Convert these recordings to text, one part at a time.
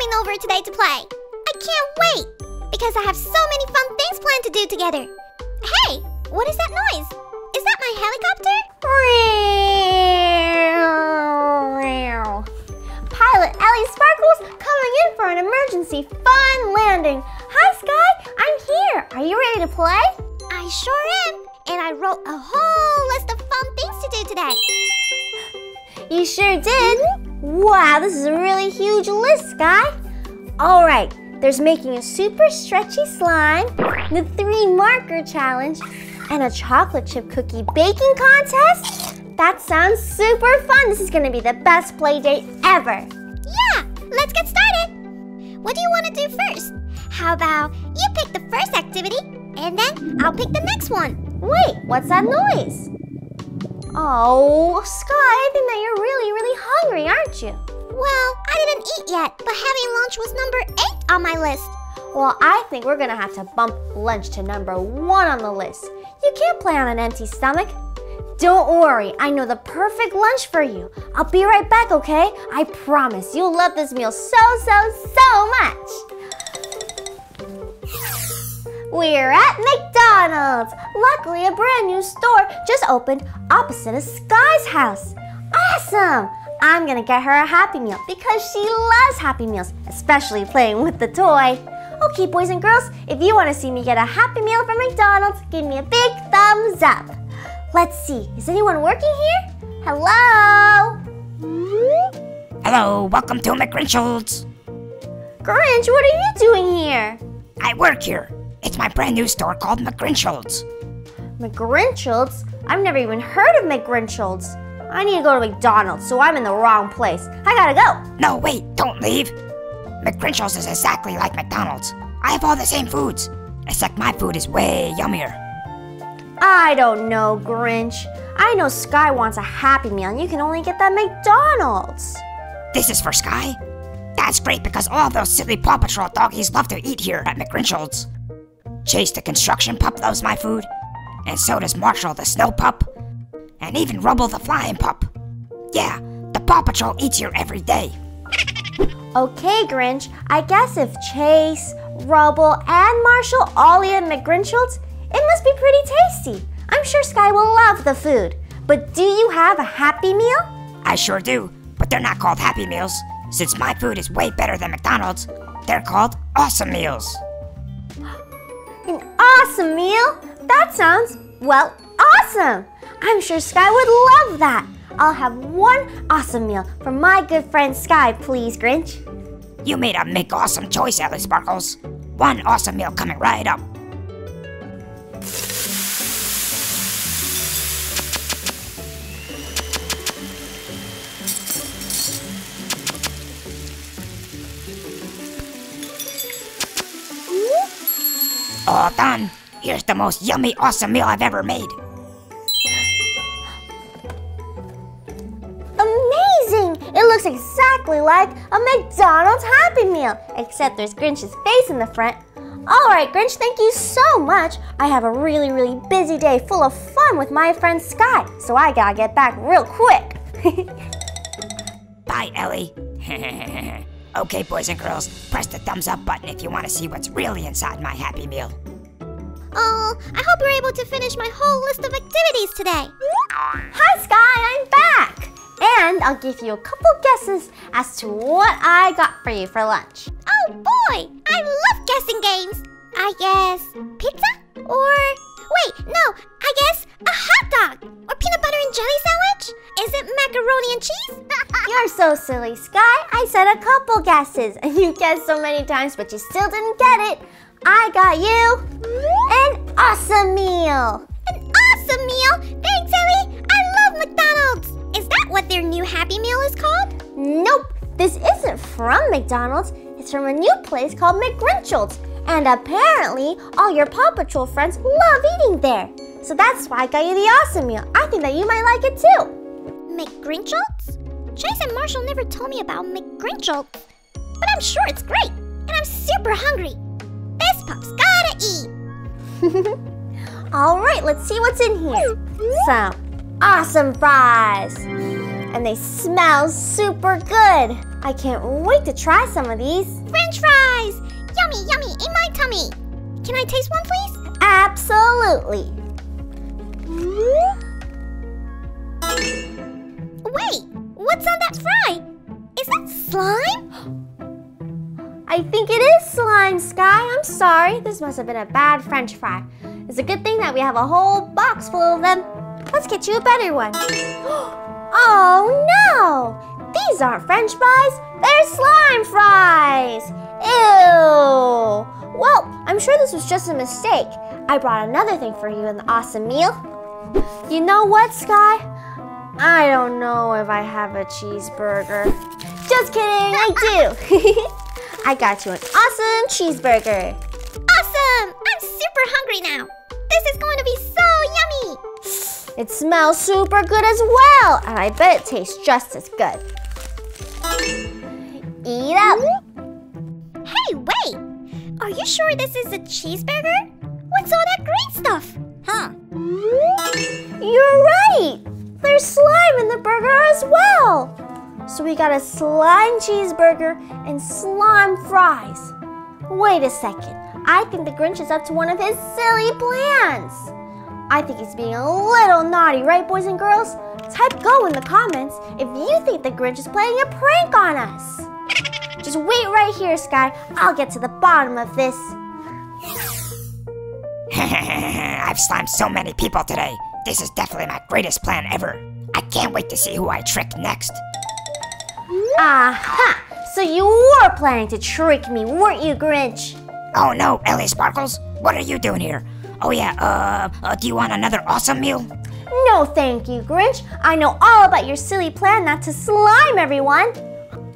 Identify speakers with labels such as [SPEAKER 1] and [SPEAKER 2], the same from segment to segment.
[SPEAKER 1] coming over today to play. I can't wait because I have so many fun things planned to do together. Hey, what is that noise? Is that my helicopter?
[SPEAKER 2] Pilot Ellie Sparkles coming in for an emergency fun landing. Hi, Skye. I'm here. Are you ready to play?
[SPEAKER 1] I sure am. And I wrote a whole list of fun things to do today.
[SPEAKER 2] You sure did. Wow, this is a really huge list, Skye. All right, there's making a super stretchy slime, the three marker challenge, and a chocolate chip cookie baking contest. That sounds super fun. This is gonna be the best play date ever.
[SPEAKER 1] Yeah, let's get started. What do you want to do first? How about you pick the first activity and then I'll pick the next one.
[SPEAKER 2] Wait, what's that noise? Oh, Skye, I think that you're really, really hungry, aren't you?
[SPEAKER 1] Well, I didn't eat yet, but having lunch was number eight on my list.
[SPEAKER 2] Well, I think we're gonna have to bump lunch to number one on the list. You can't play on an empty stomach. Don't worry, I know the perfect lunch for you. I'll be right back, okay? I promise you'll love this meal so, so, so much. We're at McDonald's. Luckily, a brand new store just opened opposite of Skye's house. Awesome! I'm gonna get her a Happy Meal because she loves Happy Meals, especially playing with the toy. Okay, boys and girls, if you want to see me get a Happy Meal from McDonald's, give me a big thumbs up. Let's see, is anyone working here? Hello?
[SPEAKER 3] Hello, welcome to McGrinchell's.
[SPEAKER 2] Grinch, what are you doing here?
[SPEAKER 3] I work here. It's my brand new store called McGrinchell's.
[SPEAKER 2] McGrinchell's? I've never even heard of McGrinchell's. I need to go to McDonald's, so I'm in the wrong place. I gotta go.
[SPEAKER 3] No, wait, don't leave. McGrinchell's is exactly like McDonald's. I have all the same foods, except my food is way yummier.
[SPEAKER 2] I don't know, Grinch. I know Skye wants a Happy Meal, and you can only get that at McDonald's.
[SPEAKER 3] This is for Skye? That's great because all those silly Paw Patrol doggies love to eat here at McGrinchell's. Chase the construction pup loves my food, and so does Marshall the snow pup, and even Rubble the flying pup. Yeah, the Paw Patrol eats here every day.
[SPEAKER 2] Okay, Grinch, I guess if Chase, Rubble, and Marshall all eat at McGrinchell's, it must be pretty tasty. I'm sure Skye will love the food. But do you have a Happy Meal?
[SPEAKER 3] I sure do, but they're not called Happy Meals. Since my food is way better than McDonald's, they're called Awesome Meals.
[SPEAKER 2] An awesome meal? That sounds, well, awesome. I'm sure Skye would love that. I'll have one awesome meal for my good friend Skye, please, Grinch.
[SPEAKER 3] You made a make awesome choice, Ellie Sparkles. One awesome meal coming right up. All done. Here's the most yummy, awesome meal I've ever made.
[SPEAKER 2] Amazing! It looks exactly like a McDonald's Happy Meal, except there's Grinch's face in the front. All right, Grinch, thank you so much. I have a really, really busy day full of fun with my friend Skye, so I gotta get back real quick.
[SPEAKER 3] Bye, Ellie. okay, boys and girls, press the thumbs up button if you want to see what's really inside my Happy Meal.
[SPEAKER 1] Oh, I hope you're able to finish my whole list of activities today.
[SPEAKER 2] Hi, Skye, I'm back. And I'll give you a couple guesses as to what I got for you for lunch.
[SPEAKER 1] Oh boy, I love guessing games. I guess pizza? Or wait, no, I guess a hot dog or peanut butter and jelly sandwich? Is it macaroni and cheese?
[SPEAKER 2] You're so silly, Skye. I said a couple guesses, and you guessed so many times, but you still didn't get it. I got you an awesome meal.
[SPEAKER 1] An awesome meal? Thanks, Ellie. I love McDonald's. Is that what their new Happy Meal is called?
[SPEAKER 2] Nope, this isn't from McDonald's. It's from a new place called McGrinchell's. And apparently, all your Paw Patrol friends love eating there. So that's why I got you the awesome meal. I think that you might like it too.
[SPEAKER 1] McGrinchell's? Chase and Marshall never told me about McGrinchell's. But I'm sure it's great. And I'm super hungry. This pup's gotta eat.
[SPEAKER 2] All right, let's see what's in here. Some awesome fries. And they smell super good. I can't wait to try some of these.
[SPEAKER 4] French fries! Yummy, yummy, in my tummy. Can I taste one, please?
[SPEAKER 2] Absolutely.
[SPEAKER 4] Wait, what's on that fry? Is that slime?
[SPEAKER 2] I think it is slime, Sky. I'm sorry. This must have been a bad french fry. It's a good thing that we have a whole box full of them. Let's get you a better one. oh no! These aren't french fries, they're slime fries! Ew! Well, I'm sure this was just a mistake. I brought another thing for you in the awesome meal. You know what, Skye? I don't know if I have a cheeseburger. Just kidding, I do. I got you an awesome cheeseburger.
[SPEAKER 4] Awesome! I'm super hungry now. This is going to be so yummy.
[SPEAKER 2] It smells super good as well, and I bet it tastes just as good. Eat up.
[SPEAKER 4] Are you sure this is a cheeseburger? What's all that green stuff? Huh?
[SPEAKER 2] You're right. There's slime in the burger as well. So we got a slime cheeseburger and slime fries. Wait a second. I think the Grinch is up to one of his silly plans. I think he's being a little naughty, right, boys and girls? Type go in the comments if you think the Grinch is playing a prank on us. Just wait right here, Skye. I'll get to the bottom of this.
[SPEAKER 3] I've slimed so many people today. This is definitely my greatest plan ever. I can't wait to see who I trick next.
[SPEAKER 2] Aha! So you were planning to trick me, weren't you, Grinch?
[SPEAKER 3] Oh no, Ellie Sparkles, what are you doing here? Oh yeah, uh, uh, do you want another awesome meal?
[SPEAKER 2] No, thank you, Grinch. I know all about your silly plan not to slime everyone.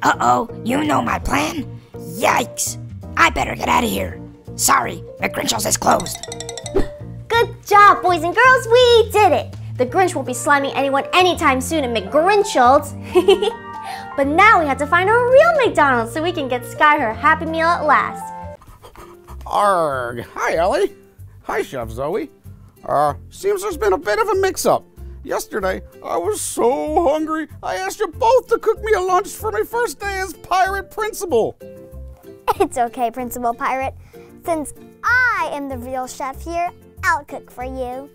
[SPEAKER 3] Uh oh, you know my plan? Yikes! I better get out of here. Sorry, McGrinchell's is closed.
[SPEAKER 2] Good job, boys and girls. We did it. The Grinch won't be sliming anyone anytime soon at McGrinchell's. but now we have to find a real McDonald's so we can get Skye her Happy Meal at last.
[SPEAKER 5] Arg! Hi, Ellie. Hi, Chef Zoe. Uh, seems there's been a bit of a mix-up. Yesterday, I was so hungry, I asked you both to cook me a lunch for my first day as pirate principal.
[SPEAKER 1] It's okay, Principal Pirate. Since I am the real chef here, I'll cook for you.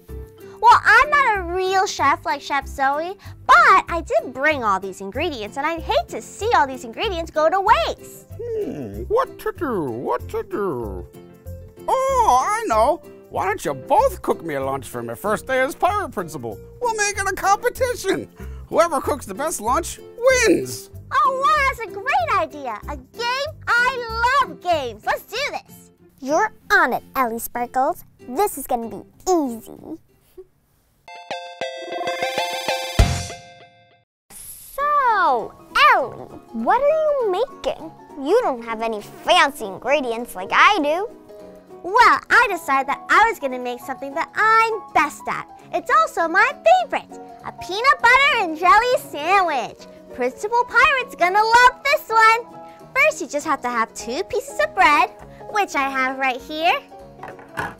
[SPEAKER 2] Well, I'm not a real chef like Chef Zoe, but I did bring all these ingredients, and I'd hate to see all these ingredients go to waste.
[SPEAKER 5] Hmm, what to do? What to do? Oh, I know. Why don't you both cook me a lunch for my first day as pirate principal? We'll make it a competition. Whoever cooks the best lunch wins.
[SPEAKER 2] Oh, wow, that's a great idea. A game? I love games. Let's do this.
[SPEAKER 1] You're on it, Ellie Sparkles. This is gonna be easy. So, Ellie, what are you making? You don't have any fancy ingredients like I do.
[SPEAKER 2] Well, I decided that I was going to make something that I'm best at. It's also my favorite a peanut butter and jelly sandwich. Principal Pirate's gonna love this one. First, you just have to have two pieces of bread, which I have right here,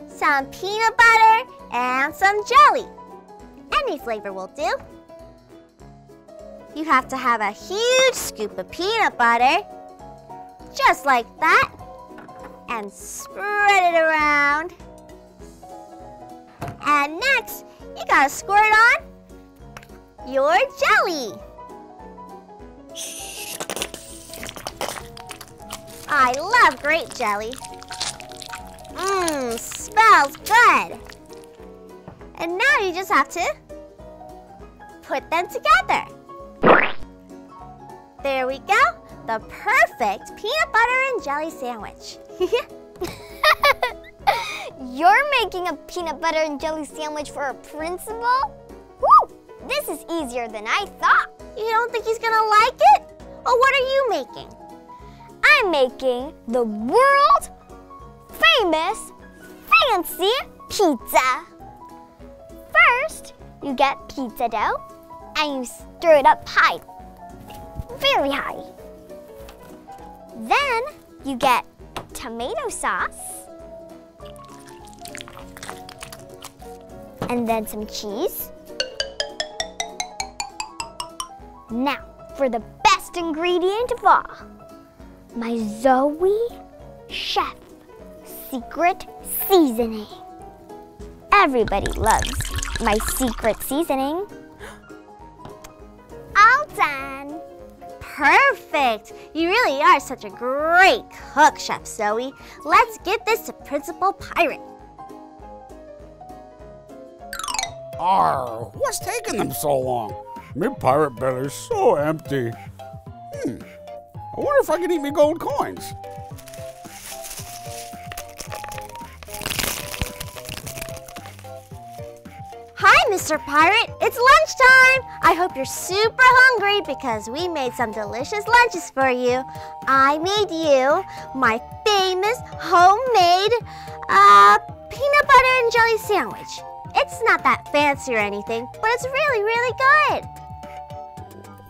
[SPEAKER 2] some peanut butter, and some jelly. Any flavor will do. You have to have a huge scoop of peanut butter, just like that, and spread it around. And next, you gotta squirt on your jelly. I love grape jelly. Mmm, smells good. And now you just have to put them together. There we go. The perfect peanut butter and jelly sandwich.
[SPEAKER 1] You're making a peanut butter and jelly sandwich for a principal? Woo! This is easier than I thought.
[SPEAKER 2] you don't think he's gonna like it? Well, what are you making?
[SPEAKER 1] I'm making the world famous fancy pizza. First, you get pizza dough and you stir it up high, very high. Then you get tomato sauce and then some cheese. Now, for the best ingredient of all my Zoe Chef secret seasoning. Everybody loves my secret seasoning. All done.
[SPEAKER 2] Perfect. You really are such a great cook, Chef Zoe. Let's get this to Principal Pirate.
[SPEAKER 5] Arr, what's taking them so long? My pirate belly's so empty. Hmm. I wonder if I can eat me gold coins.
[SPEAKER 2] Hi, Mr. Pirate. It's lunchtime. I hope you're super hungry because we made some delicious lunches for you. I made you my famous homemade uh, peanut butter and jelly sandwich. It's not that fancy or anything, but it's really, really good.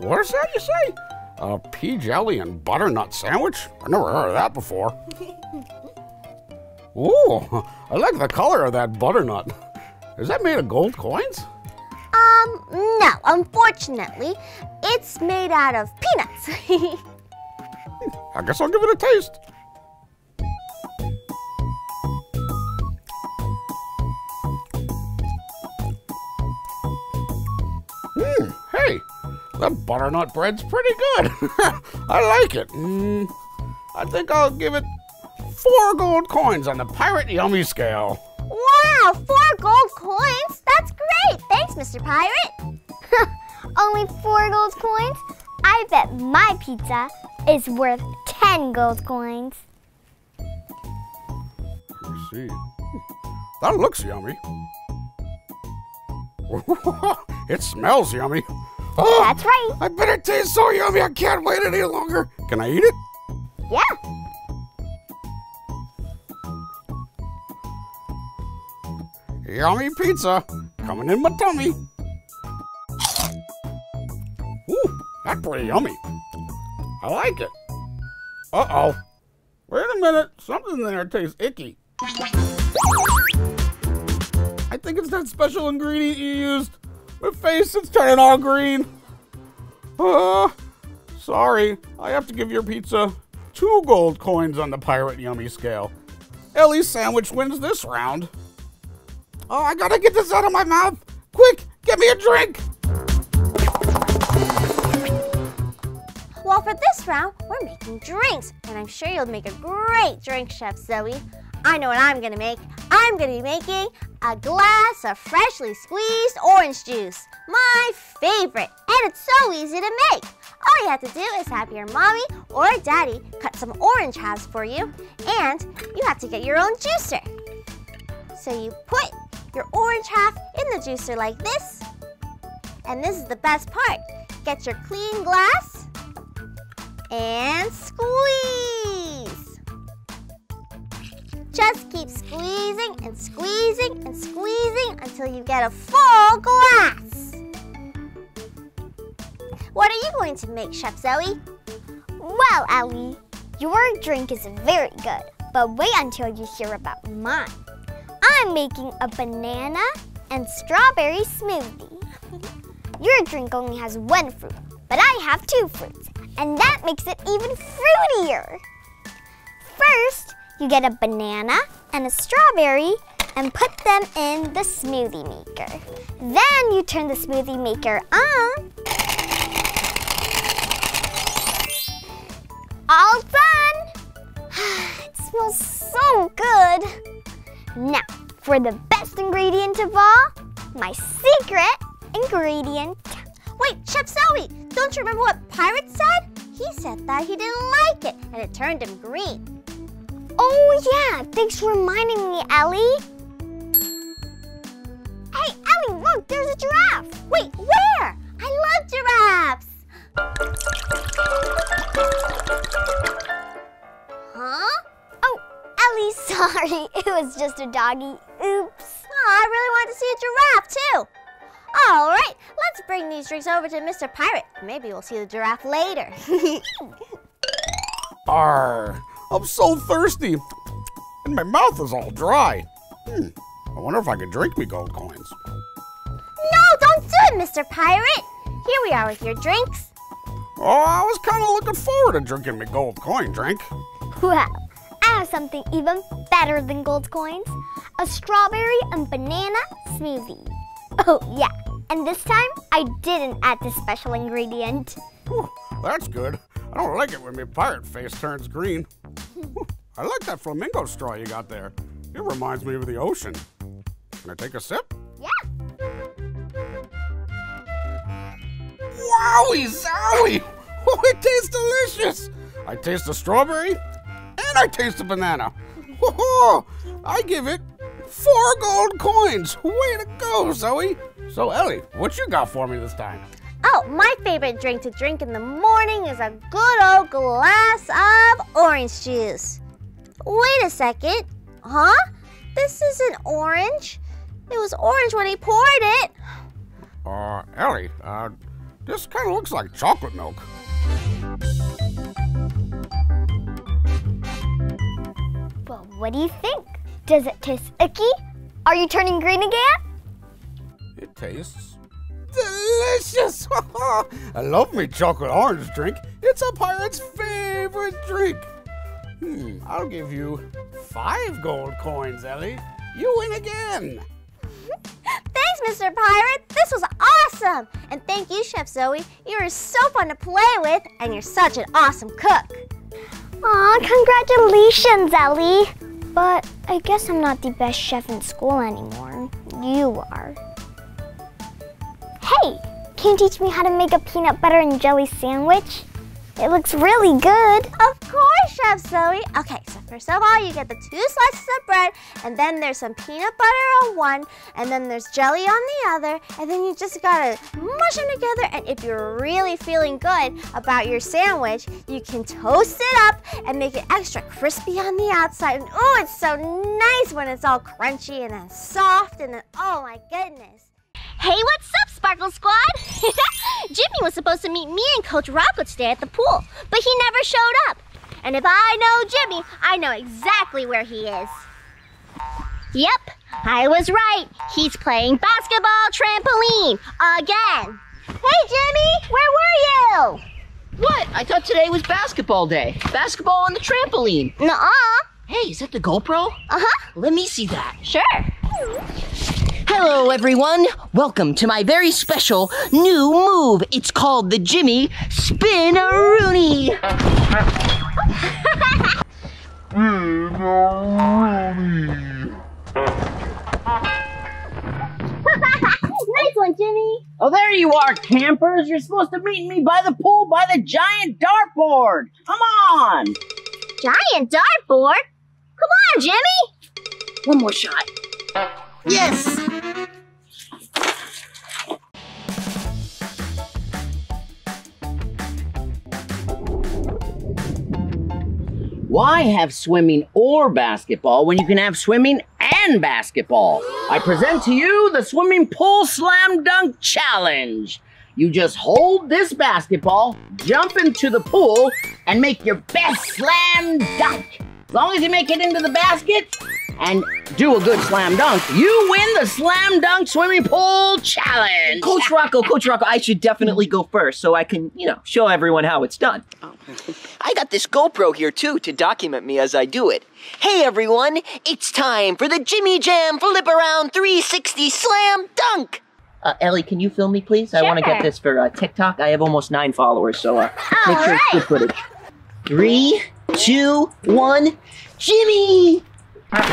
[SPEAKER 5] What's that you say? A pea jelly and butternut sandwich? I never heard of that before. Ooh, I like the color of that butternut. Is that made of gold coins?
[SPEAKER 2] Um, no, unfortunately, it's made out of peanuts.
[SPEAKER 5] I guess I'll give it a taste. Hmm, hey, that butternut bread's pretty good. I like it. Mm, I think I'll give it four gold coins on the pirate yummy scale.
[SPEAKER 2] Wow, four gold coins? That's great. Thanks, Mr. Pirate.
[SPEAKER 1] Only four gold coins? I bet my pizza is worth 10 gold coins.
[SPEAKER 5] Let me see. That looks yummy. it smells yummy. Oh,
[SPEAKER 1] That's right.
[SPEAKER 5] I bet it tastes so yummy I can't wait any longer. Can I eat it?
[SPEAKER 1] Yeah.
[SPEAKER 5] Yummy pizza coming in my tummy. Ooh, that's pretty yummy. I like it. Uh oh. Wait a minute. Something in there tastes icky. I think it's that special ingredient you used. My face is turning all green. Uh, sorry. I have to give your pizza two gold coins on the pirate yummy scale. Ellie's sandwich wins this round. Oh, I gotta get this out of my mouth. Quick, get me a drink.
[SPEAKER 2] Well, for this round, we're making drinks, and I'm sure you'll make a great drink, Chef Zoe. I know what I'm gonna make. I'm gonna be making a glass of freshly squeezed orange juice. My favorite, and it's so easy to make. All you have to do is have your mommy or daddy cut some orange halves for you, and you have to get your own juicer. So you put your orange half in the juicer like this, and this is the best part. Get your clean glass and squeeze. Just keep squeezing and squeezing and squeezing until you get a full glass. What are you going to make, Chef Zoe?
[SPEAKER 1] Well, Ellie, your drink is very good, but wait until you hear about mine. I'm making a banana and strawberry smoothie. Your drink only has one fruit, but I have two fruits, and that makes it even fruitier. First, you get a banana and a strawberry and put them in the smoothie maker. Then you turn the smoothie maker on. All done! it smells so good. Now, for the best ingredient of all, my secret ingredient.
[SPEAKER 2] Wait, Chef Zoe, don't you remember what Pirate said? He said that he didn't like it and it turned him green.
[SPEAKER 1] Oh yeah, thanks for reminding me, Ellie. Hey, Ellie, look, there's a giraffe.
[SPEAKER 2] Wait, where? I love giraffes. Huh?
[SPEAKER 1] Ellie, sorry, it was just a doggy. Oops.
[SPEAKER 2] Oh, I really wanted to see a giraffe too. All right, let's bring these drinks over to Mr. Pirate. Maybe we'll see the giraffe later.
[SPEAKER 5] Arr, I'm so thirsty. And my mouth is all dry. Hmm, I wonder if I could drink me gold coins.
[SPEAKER 2] no, don't do it, Mr. Pirate. Here we are with your drinks.
[SPEAKER 5] Oh, I was kind of looking forward to drinking my gold coin drink.
[SPEAKER 1] Well, I have something even better than gold coins a strawberry and banana smoothie. Oh, yeah. And this time, I didn't add this special ingredient.
[SPEAKER 5] Whew, that's good. I don't like it when my pirate face turns green. Whew, I like that flamingo straw you got there. It reminds me of the ocean. Can I take a sip?
[SPEAKER 1] Yeah.
[SPEAKER 5] Wowie zowie! Oh, it tastes delicious! I taste the strawberry and I taste the banana. Whoa, I give it four gold coins. Way to go, Zoe. So, Ellie, what you got for me this time?
[SPEAKER 2] Oh, my favorite drink to drink in the morning is a good old glass of orange juice. Wait a second. Huh? This isn't orange. It was orange when he poured it.
[SPEAKER 5] Uh, Ellie, uh, this kind of looks like chocolate milk.
[SPEAKER 1] What do you think? Does it taste icky? Are you turning green again?
[SPEAKER 5] It tastes delicious. I love me chocolate orange drink. It's a pirate's favorite drink. Hmm, I'll give you five gold coins, Ellie. You win again.
[SPEAKER 2] Thanks, Mr. Pirate. This was awesome. And thank you, Chef Zoe. You were so fun to play with, and you're such an awesome cook.
[SPEAKER 1] Aw, congratulations, Ellie. But I guess I'm not the best chef in school anymore. You are. Hey, can you teach me how to make a peanut butter and jelly sandwich? It looks really good.
[SPEAKER 2] Of course, Chef Zoe. Okay, so first of all, you get the two slices of bread, and then there's some peanut butter on one, and then there's jelly on the other, and then you just gotta mush them together. And if you're really feeling good about your sandwich, you can toast it up and make it extra crispy on the outside. And oh, it's so nice when it's all crunchy and then soft, and then oh my goodness.
[SPEAKER 4] Hey, what's up, Sparkle Squad? Jimmy was supposed to meet me and Coach Rocco today at the pool, but he never showed up. And if I know Jimmy, I know exactly where he is. Yep, I was right. He's playing basketball trampoline again. Hey, Jimmy, where were you?
[SPEAKER 6] What? I thought today was basketball day. Basketball on the trampoline.
[SPEAKER 4] Nuh-uh.
[SPEAKER 6] Hey, is that the GoPro?
[SPEAKER 4] Uh-huh.
[SPEAKER 6] Let me see that.
[SPEAKER 4] Sure.
[SPEAKER 6] Hello, everyone. Welcome to my very special new move. It's called the Jimmy Spin-a-Rooney.
[SPEAKER 4] nice one, Jimmy.
[SPEAKER 7] Oh, there you are, campers. You're supposed to meet me by the pool by the giant dartboard. Come on.
[SPEAKER 4] Giant dartboard? Come on, Jimmy.
[SPEAKER 6] One more shot. Yes.
[SPEAKER 7] Why have swimming or basketball when you can have swimming and basketball? I present to you the swimming pool slam dunk challenge. You just hold this basketball, jump into the pool, and make your best slam dunk. As long as you make it into the basket and do a good slam dunk, you win the slam dunk swimming pool challenge.
[SPEAKER 6] Coach Rocco, Coach Rocco, I should definitely go first so I can, you know, show everyone how it's done. I got this GoPro here too to document me as I do it. Hey everyone, it's time for the Jimmy Jam Flip Around 360 Slam Dunk. Uh, Ellie, can you film me, please? I want to get this for uh, TikTok. I have almost nine followers, so uh, make sure it's good footage. Three, two, one, Jimmy!
[SPEAKER 4] Ugh.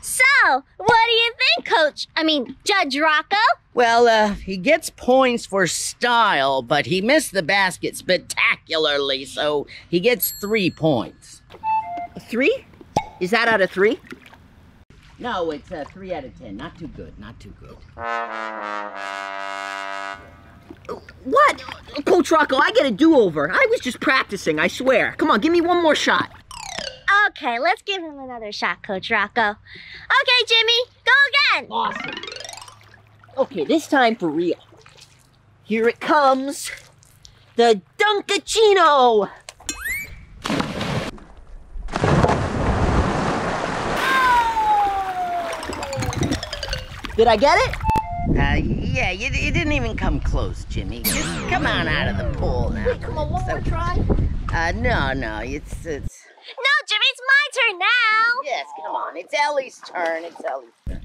[SPEAKER 4] So, what do you think, Coach? I mean, Judge Rocco?
[SPEAKER 7] Well, uh, he gets points for style, but he missed the basket spectacularly, so he gets three points.
[SPEAKER 6] Three? Is that out of three?
[SPEAKER 7] No, it's uh, three out of ten. Not too good. Not too good.
[SPEAKER 6] What? Coach Rocco, I get a do-over. I was just practicing, I swear. Come on, give me one more shot.
[SPEAKER 4] Okay, let's give him another shot, Coach Rocco. Okay, Jimmy, go again.
[SPEAKER 6] Awesome. Okay, this time for real. Here it comes. The Dunkachino. Did I get it?
[SPEAKER 7] Uh, yeah, you, you didn't even come close, Jimmy. Just come on out of the pool now.
[SPEAKER 6] Come on, one more try.
[SPEAKER 7] Uh, no, no, it's, it's,
[SPEAKER 2] No, Jimmy, it's my turn now.
[SPEAKER 7] yes, come on. It's Ellie's turn. It's Ellie's turn.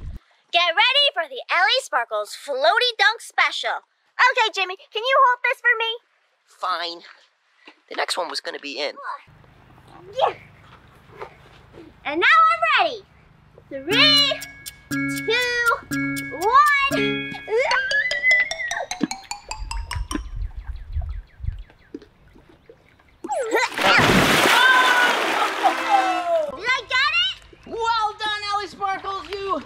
[SPEAKER 2] Get ready for the Ellie Sparkles Floaty Dunk Special. Okay, Jimmy, can you hold this for me?
[SPEAKER 6] Fine. The next one was gonna be in.
[SPEAKER 2] Yeah. And now I'm ready. Three, two, one. Did I get it?
[SPEAKER 7] Well done, Ellie Sparkles. You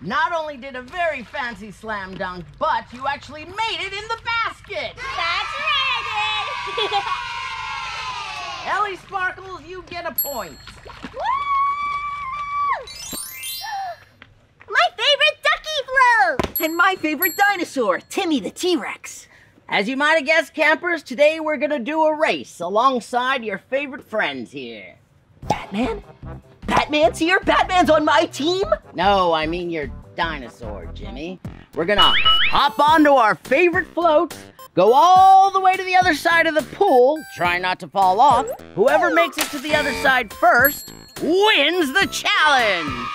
[SPEAKER 7] not only did a very fancy slam dunk, but you actually made it in the basket.
[SPEAKER 2] That's right, I did.
[SPEAKER 7] Ellie Sparkles, you get a point.
[SPEAKER 2] Woo!
[SPEAKER 6] And my favorite dinosaur, Timmy the T-Rex.
[SPEAKER 7] As you might have guessed, campers, today we're gonna do a race alongside your favorite friends here.
[SPEAKER 6] Batman? Batman's here? Batman's on my team?
[SPEAKER 7] No, I mean your dinosaur, Jimmy. We're gonna hop onto our favorite float, go all the way to the other side of the pool, try not to fall off. Whoever makes it to the other side first wins the challenge.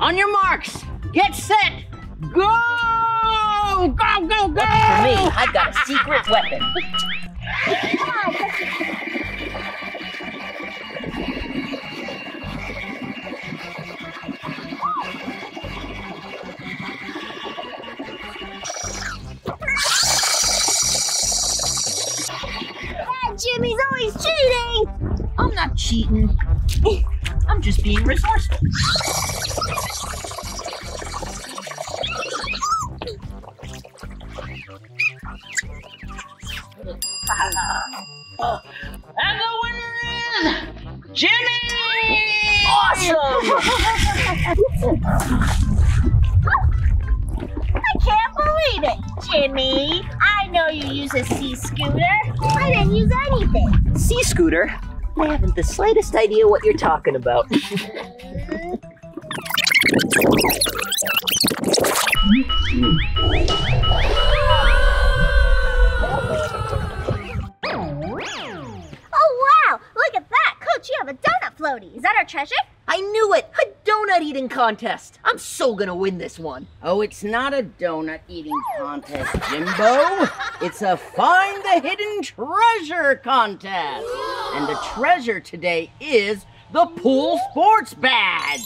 [SPEAKER 7] On your marks, get set, go! Go, go, go!
[SPEAKER 6] For me, I've got a secret weapon.
[SPEAKER 2] Ah, Jimmy's always cheating.
[SPEAKER 6] I'm not cheating. I'm just being resourceful.
[SPEAKER 7] And the winner is Jimmy!
[SPEAKER 6] Awesome!
[SPEAKER 2] I can't believe it, Jimmy. I know you use a sea scooter. I didn't use anything.
[SPEAKER 6] Sea scooter? I haven't the slightest idea what you're talking about.
[SPEAKER 2] Hmm. At that, You have a donut floaty. Is that our treasure?
[SPEAKER 6] I knew it! A donut eating contest! I'm so gonna win this one.
[SPEAKER 7] Oh, it's not a donut eating contest, Jimbo. It's a find the hidden treasure contest. And the treasure today is the pool sports badge.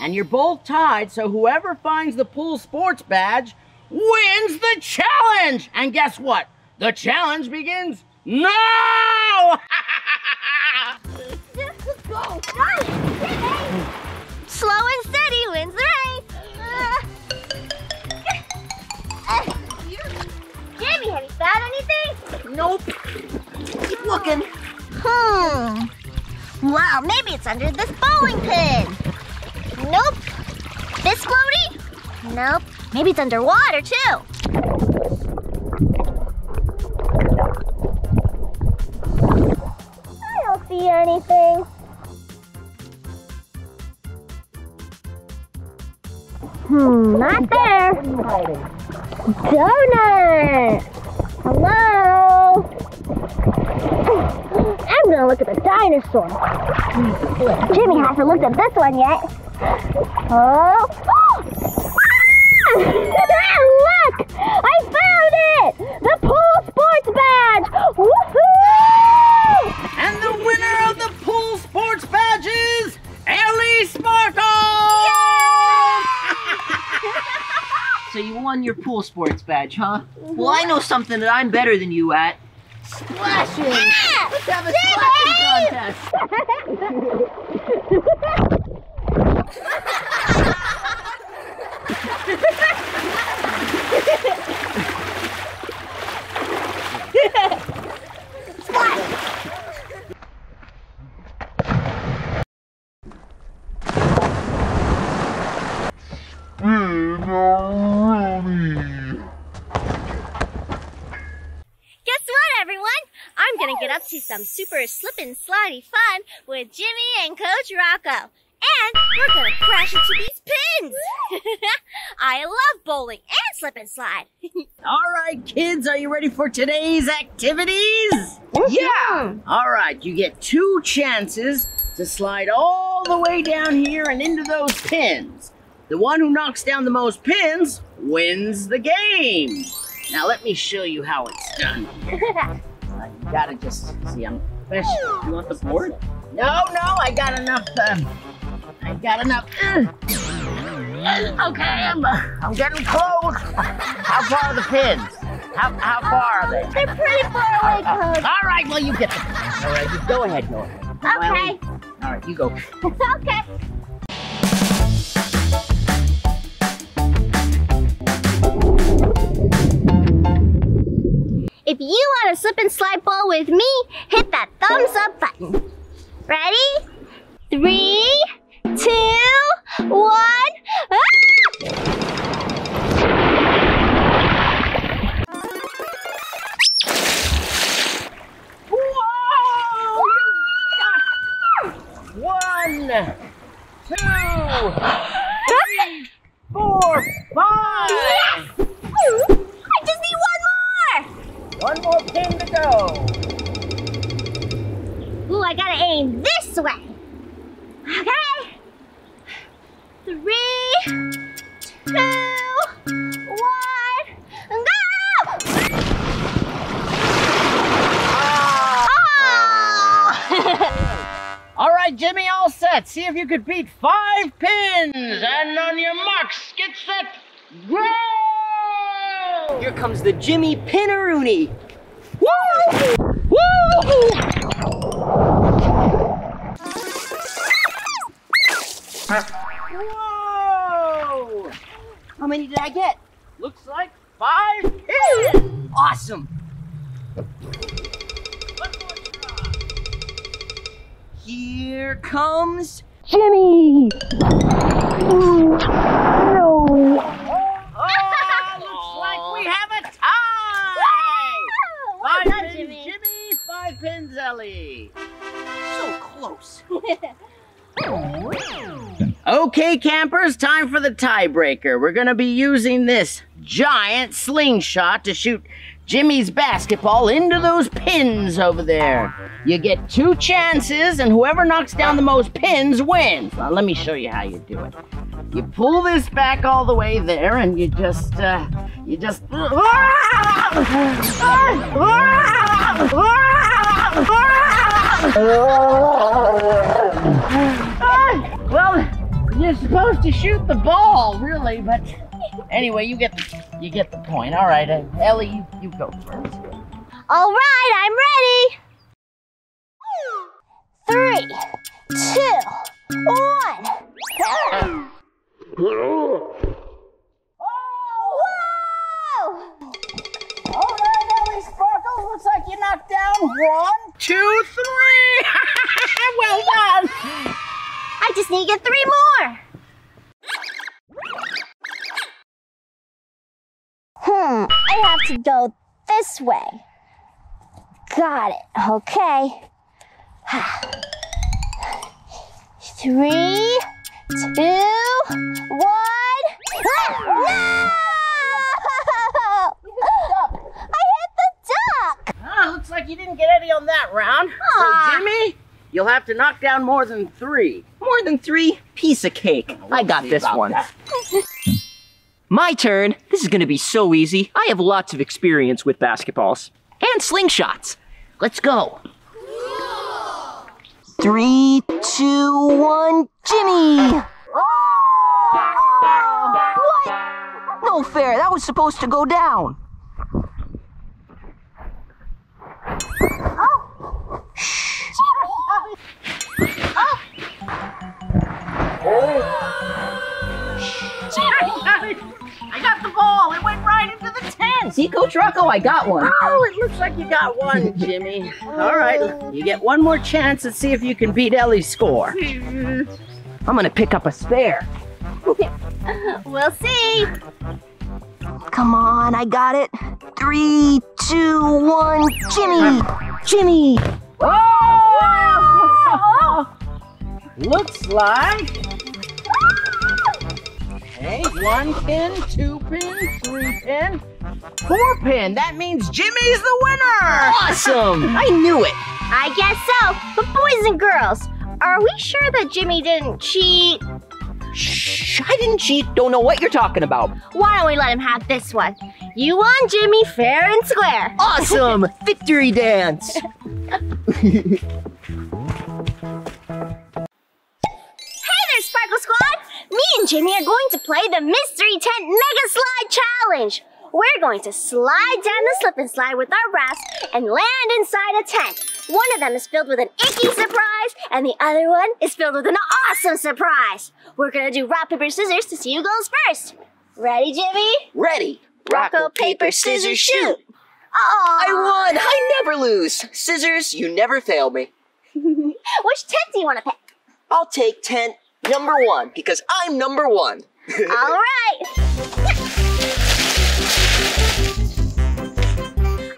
[SPEAKER 7] And you're both tied, so whoever finds the pool sports badge wins the challenge. And guess what? The challenge begins now!
[SPEAKER 2] Slow and steady wins the race. Uh, Jimmy, have you found anything?
[SPEAKER 6] Nope. Keep looking.
[SPEAKER 2] Hmm. Well, maybe it's under this bowling pin. Nope. This floaty? Nope. Maybe it's underwater too. I don't see anything. Hmm, not there. Donut. Hello. I'm gonna look at the dinosaur. Jimmy hasn't looked at this one yet. Oh. Look! I found it! The pool sports badge! Woohoo!
[SPEAKER 7] And the winner of the pool sports badge is Ellie Sparkle!
[SPEAKER 6] So you won your pool sports badge, huh? Well, I know something that I'm better than you at. Splashing! Let's have a splashing contest!
[SPEAKER 2] Guess what, everyone? I'm gonna get up to some super slippin' and slidey fun with Jimmy and Coach Rocco.
[SPEAKER 8] And we're gonna crash into these pins. I love bowling and slip and slide.
[SPEAKER 7] All right, kids, are you ready for today's activities? Yeah. All right, you get two chances to slide all the way down here and into those pins. The one who knocks down the most pins wins the game. Now let me show you how it's done. Uh, you gotta just see. I'm professional. You want the board? No, no, I got enough. Um, I got enough. uh, Okay, I'm, uh, I'm getting close. How far are the pins? How, how far are they?
[SPEAKER 9] They're pretty far away, Coach.
[SPEAKER 7] All right, well, you get the All right, you go ahead, go ahead.
[SPEAKER 9] Okay.
[SPEAKER 7] All right, you go.
[SPEAKER 9] okay.
[SPEAKER 2] If you want to slip and slide ball with me, hit that thumbs up button. Ready? Three, two, one. Ah!
[SPEAKER 7] Whoa! One, two, three, four, five.
[SPEAKER 2] I just need one more.
[SPEAKER 7] One more pin to go.
[SPEAKER 2] Ooh, I gotta aim this way. Okay. Three, two, one, go! Ah!
[SPEAKER 7] All right, Jimmy, all set. See if you could beat five pins. And on your marks, get set, go!
[SPEAKER 6] Here comes the Jimmy Pinaroonie. Woo! Woo!
[SPEAKER 7] Tiebreaker. We're gonna be using this giant slingshot to shoot Jimmy's basketball into those pins over there. You get two chances, and whoever knocks down the most pins wins. Now, let me show you how you do it. You pull this back all the way there, and you just, uh, you just. Well, you're supposed to shoot the ball, really, but anyway, you get the, you get the point. All right, uh, Ellie, you, you go first.
[SPEAKER 2] All right, I'm ready. Three, two, one. Whoa!
[SPEAKER 7] All right, Ellie Sparkles, looks like you knocked down one, two, three. well done.
[SPEAKER 2] I just need to get three more. Hmm, I have to go this way. Got it. Okay. Three, two, one. Ah! No! I hit the duck.
[SPEAKER 7] Ah, looks like you didn't get any on that round.
[SPEAKER 2] Aw.
[SPEAKER 7] So, Jimmy, you'll have to knock down more than three.
[SPEAKER 6] More than three? Piece of cake. I got this one. My turn. This is gonna be so easy. I have lots of experience with basketballs and slingshots. Let's go. Three, two, one, Jimmy! Oh! What? No fair. That was supposed to go down. Oh.
[SPEAKER 7] I got the ball. It went right into the tent.
[SPEAKER 6] See, Coach Rocco, I got one.
[SPEAKER 7] Oh, it looks like you got one, Jimmy. All right, you get one more chance to see if you can beat Ellie's score.
[SPEAKER 6] I'm gonna pick up a spare.
[SPEAKER 2] We'll see.
[SPEAKER 6] Come on, I got it. Three, two, one, Jimmy! Jimmy!
[SPEAKER 7] Oh! looks like. Okay, one pin, two pin, three pin, four pin. That means Jimmy's the winner.
[SPEAKER 10] Awesome! I knew it!
[SPEAKER 2] I guess so. But boys and girls, are we sure that Jimmy didn't cheat?
[SPEAKER 10] Shh, I didn't cheat. Don't know what you're talking about.
[SPEAKER 2] Why don't we let him have this one? You won, Jimmy, fair and square.
[SPEAKER 10] Awesome! Victory dance!
[SPEAKER 2] Hey there, Sparkle Squad! Me and Jimmy are going to play the Mystery Tent Mega Slide Challenge. We're going to slide down the slip and slide with our rafts and land inside a tent. One of them is filled with an icky surprise, and the other one is filled with an awesome surprise. We're gonna do rock, paper, scissors to see who goes first. Ready, Jimmy?
[SPEAKER 10] Ready?
[SPEAKER 2] Rock paper scissors shoot.
[SPEAKER 10] I won! I never lose! Scissors, you never fail me.
[SPEAKER 2] Which tent do you want to pick?
[SPEAKER 10] I'll take tent number one because I'm number one.
[SPEAKER 2] All right.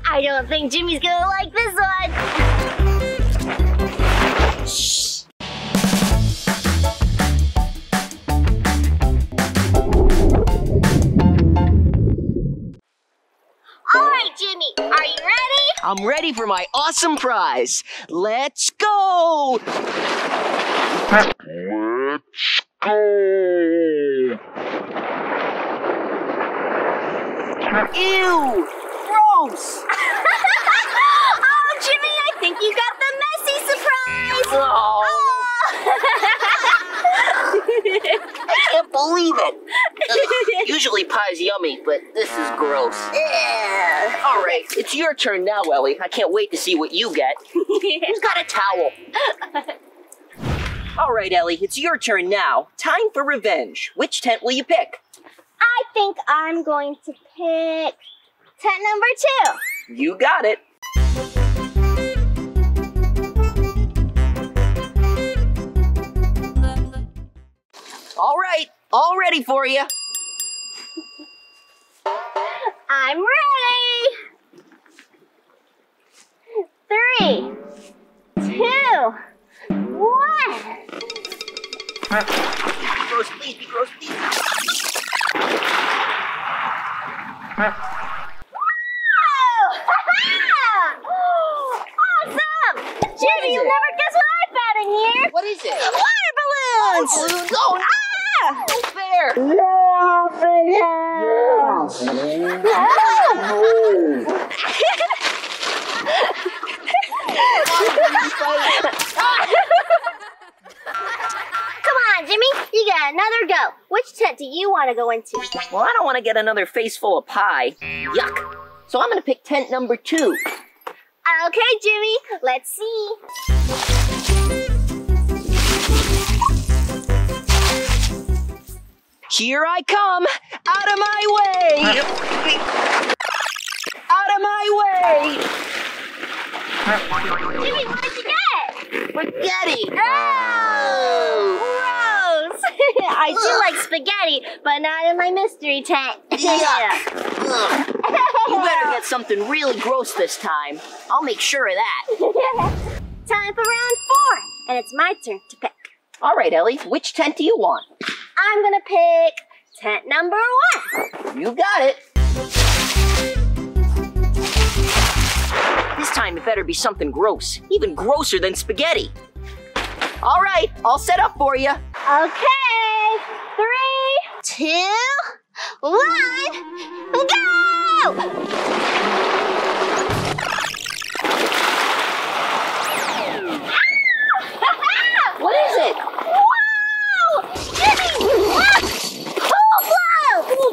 [SPEAKER 2] I don't think Jimmy's gonna like this one. All right, Jimmy, are you ready?
[SPEAKER 10] I'm ready for my awesome prize. Let's go! Let's go! Ew! Gross!
[SPEAKER 2] oh, Jimmy, I think you got the messy surprise.
[SPEAKER 10] Oh,
[SPEAKER 2] Oh.
[SPEAKER 10] I can't believe it. Ugh, Usually pie's yummy, but this is gross. Yeah. All right, it's your turn now, Ellie. I can't wait to see what you get. Who's got a towel? All right, Ellie, it's your turn now. Time for revenge. Which tent will you pick?
[SPEAKER 2] I think I'm going to pick tent number two.
[SPEAKER 10] You got it. All right, all ready for you.
[SPEAKER 2] I'm ready. Three, two, one.
[SPEAKER 10] Gross, please, be gross, please.
[SPEAKER 2] awesome! Jimmy, you'll never guess what I found in here.
[SPEAKER 10] What is it?
[SPEAKER 2] Water balloons!
[SPEAKER 10] Balloons. Oh,
[SPEAKER 2] Ah!
[SPEAKER 10] no fair.
[SPEAKER 2] Come on, Jimmy, you got another go. Which tent do you want to go into?
[SPEAKER 10] Well, I don't want to get another face full of pie. Yuck. So I'm gonna pick tent number two.
[SPEAKER 2] Okay, Jimmy, let's see.
[SPEAKER 10] Here I come! Out of my way! Out of my way!
[SPEAKER 2] Jimmy, what did you get?
[SPEAKER 10] Spaghetti!
[SPEAKER 2] Oh, gross! I do like spaghetti, but not in my mystery tent.
[SPEAKER 10] Yuck. You better get something really gross this time. I'll make sure of that.
[SPEAKER 2] Time for round four, and it's my turn to pick.
[SPEAKER 10] All right, Ellie, which tent do you want?
[SPEAKER 2] I'm gonna pick tent number one.
[SPEAKER 10] You got it. This time it better be something gross, even grosser than spaghetti. All right, all set up for you.
[SPEAKER 2] Okay, three, two, one, go!
[SPEAKER 10] What is it?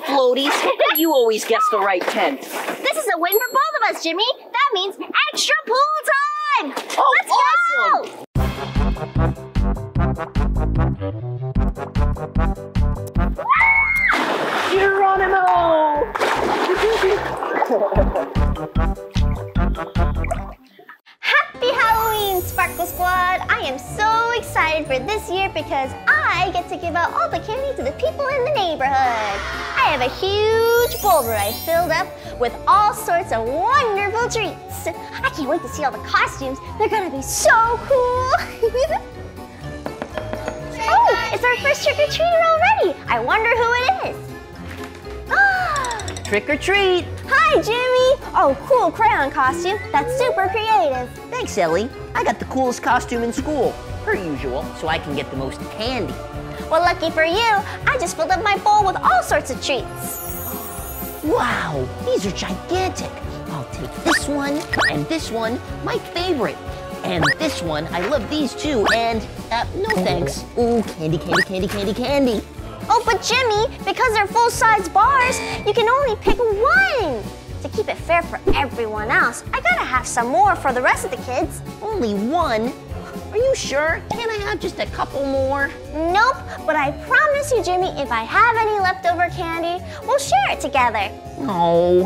[SPEAKER 10] Floaties. you always guess the right tent.
[SPEAKER 2] This is a win for both of us, Jimmy. That means extra pool time!
[SPEAKER 10] Oh,
[SPEAKER 2] Let's
[SPEAKER 10] awesome.
[SPEAKER 2] go!
[SPEAKER 10] Geronimo!
[SPEAKER 2] Happy Halloween, Sparkle Squad! I am so excited for this year because I get to give out all the candy to the people in the neighborhood. I have a huge bowl that I filled up with all sorts of wonderful treats. I can't wait to see all the costumes. They're gonna be so cool. Oh, it's our first trick-or-treater already. I wonder who it is.
[SPEAKER 6] Trick or treat.
[SPEAKER 2] Hi, Jimmy. Oh, cool crayon costume. That's super creative.
[SPEAKER 6] Thanks, Ellie. I got the coolest costume in school, per usual, so I can get the most candy.
[SPEAKER 2] Well, lucky for you, I just filled up my bowl with all sorts of treats.
[SPEAKER 6] Wow, these are gigantic. I'll take this one and this one, my favorite. And this one, I love these too, and uh, no thanks. Ooh, candy, candy, candy, candy, candy.
[SPEAKER 2] Oh, but Jimmy, because they're full-size bars, you can only pick one. To keep it fair for everyone else, I gotta have some more for the rest of the kids.
[SPEAKER 6] Only one? Are you sure? Can't I have just a couple more?
[SPEAKER 2] Nope, but I promise you, Jimmy, if I have any leftover candy, we'll share it together.
[SPEAKER 6] No.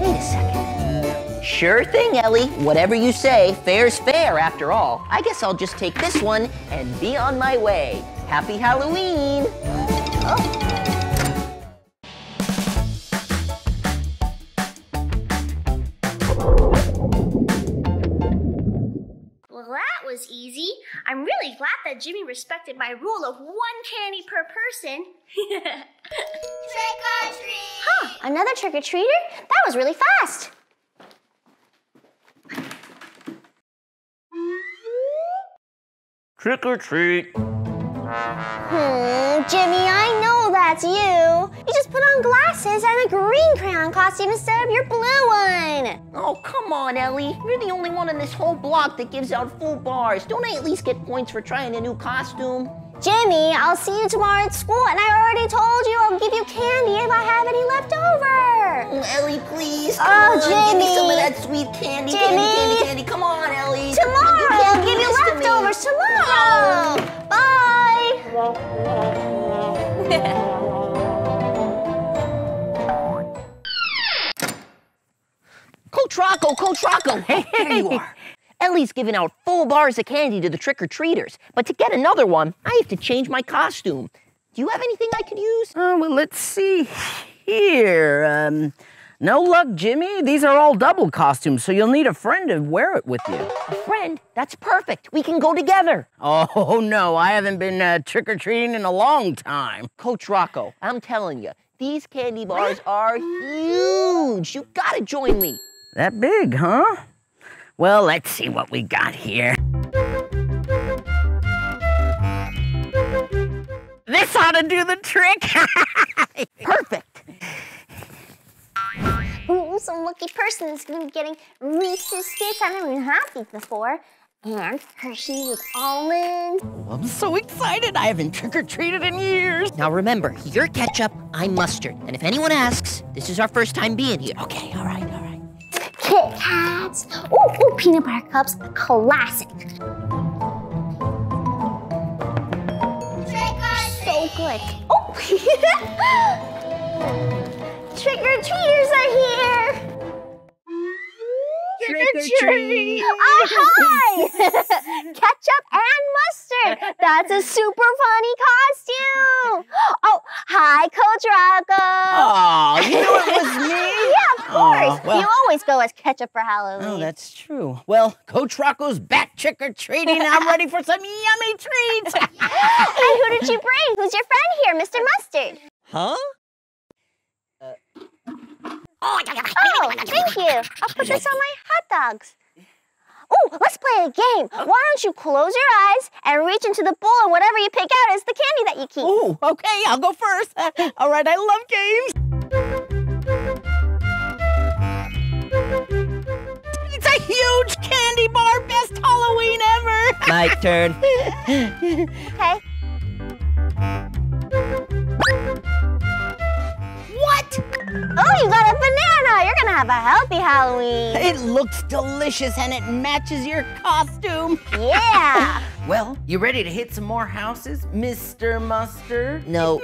[SPEAKER 6] Wait a second. Sure thing, Ellie. Whatever you say, fair's fair after all. I guess I'll just take this one and be on my way. Happy Halloween!
[SPEAKER 10] Well, was easy. I'm really glad that Jimmy respected my rule of one candy per person. Trick or treat!
[SPEAKER 2] Huh, another trick-or-treater? That was really fast.
[SPEAKER 7] Trick or treat.
[SPEAKER 2] Hmm, Jimmy, I know that's you. You just put on glasses and a green crayon costume instead of your blue one.
[SPEAKER 6] Oh, come on, Ellie. You're the only one in this whole block that gives out full bars. Don't I at least get points for trying a new costume?
[SPEAKER 2] Jimmy, I'll see you tomorrow at school, and I already told you I'll give you candy if I have any left over.
[SPEAKER 6] Oh, Ellie, please. Oh, come
[SPEAKER 2] Oh,
[SPEAKER 6] on. Give me some of
[SPEAKER 2] Jimmy.
[SPEAKER 6] that sweet candy,
[SPEAKER 2] Jimmy.
[SPEAKER 6] candy, candy, candy. Come on, Ellie.
[SPEAKER 2] Tomorrow, I'll give you
[SPEAKER 6] this to me.
[SPEAKER 2] leftovers tomorrow. Bye.
[SPEAKER 6] Coach Rocco, Coach Rocco. Hey, there you are. Ellie's giving out full bars of candy to the trick-or-treaters, but to get another one, I have to change my costume. Do you have anything I could use?
[SPEAKER 7] Oh, well, let's see here. Um, no luck, Jimmy. These are all double costumes, so you'll need a friend to wear it with you.
[SPEAKER 6] A friend? That's perfect. We can go together.
[SPEAKER 7] Oh, no, I haven't been uh, trick or treating in a long time.
[SPEAKER 6] Coach Rocco, I'm telling you, these candy bars are huge. You gotta join me.
[SPEAKER 7] That big, huh? Well, let's see what we got here. This ought to do the trick.
[SPEAKER 6] Perfect.
[SPEAKER 2] Ooh, some lucky person is going to be getting Reese's Sticks. I never even had these before. And Hershey's with almonds.
[SPEAKER 7] Oh, I'm so excited. I haven't trick or treated in years.
[SPEAKER 6] Now remember, you're ketchup, I'm mustard. And if anyone asks, this is our first time being here.
[SPEAKER 7] Okay, all right, all right.
[SPEAKER 2] Kit Kats. Ooh, ooh, peanut butter cups. Classic. So good. Oh! Trick or treaters are here!
[SPEAKER 7] Trick or treat.
[SPEAKER 2] Oh, hi! Ketchup and mustard. That's a super funny costume. Oh, hi, Coach Rocco.
[SPEAKER 7] Oh, you knew it was me?
[SPEAKER 2] Yeah, of course.
[SPEAKER 7] Aw, well-
[SPEAKER 2] you always go as ketchup for Halloween.
[SPEAKER 7] Oh, that's true. Well, Coach Rocco's back trick or treating, I'm ready for some yummy treats.
[SPEAKER 2] and who did you bring? Who's your friend here, Mr. Mustard?
[SPEAKER 6] Huh?
[SPEAKER 2] Oh, oh thank you. I'll put this on my hot dogs. Oh, let's play a game. Oh. Why don't you close your eyes and reach into the bowl and whatever you pick out is the candy that you keep.
[SPEAKER 7] Oh, okay, I'll go first. All right, I love games. Huge candy bar, best Halloween ever.
[SPEAKER 6] My turn.
[SPEAKER 2] Okay.
[SPEAKER 7] What?
[SPEAKER 2] Oh, you got a banana. You're gonna have a healthy Halloween.
[SPEAKER 7] It looks delicious and it matches your costume.
[SPEAKER 2] Yeah.
[SPEAKER 7] Well, you ready to hit some more houses, Mr. Mustard?
[SPEAKER 6] No.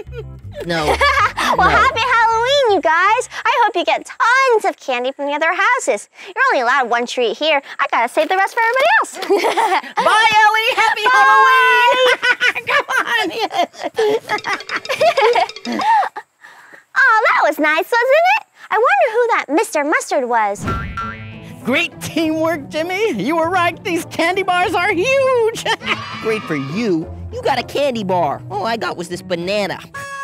[SPEAKER 6] No.
[SPEAKER 2] well,
[SPEAKER 6] No.
[SPEAKER 2] happy Halloween, you guys. I hope you get tons of candy from the other houses. You're only allowed one treat here. I gotta save the rest for everybody else.
[SPEAKER 7] Bye, Ellie. Happy Halloween. Come on.
[SPEAKER 2] Oh, that was nice, wasn't it? I wonder who that Mr. Mustard was.
[SPEAKER 7] Great teamwork, Jimmy. You were right. These candy bars are huge.
[SPEAKER 6] Great for you. You got a candy bar. All I got was this banana.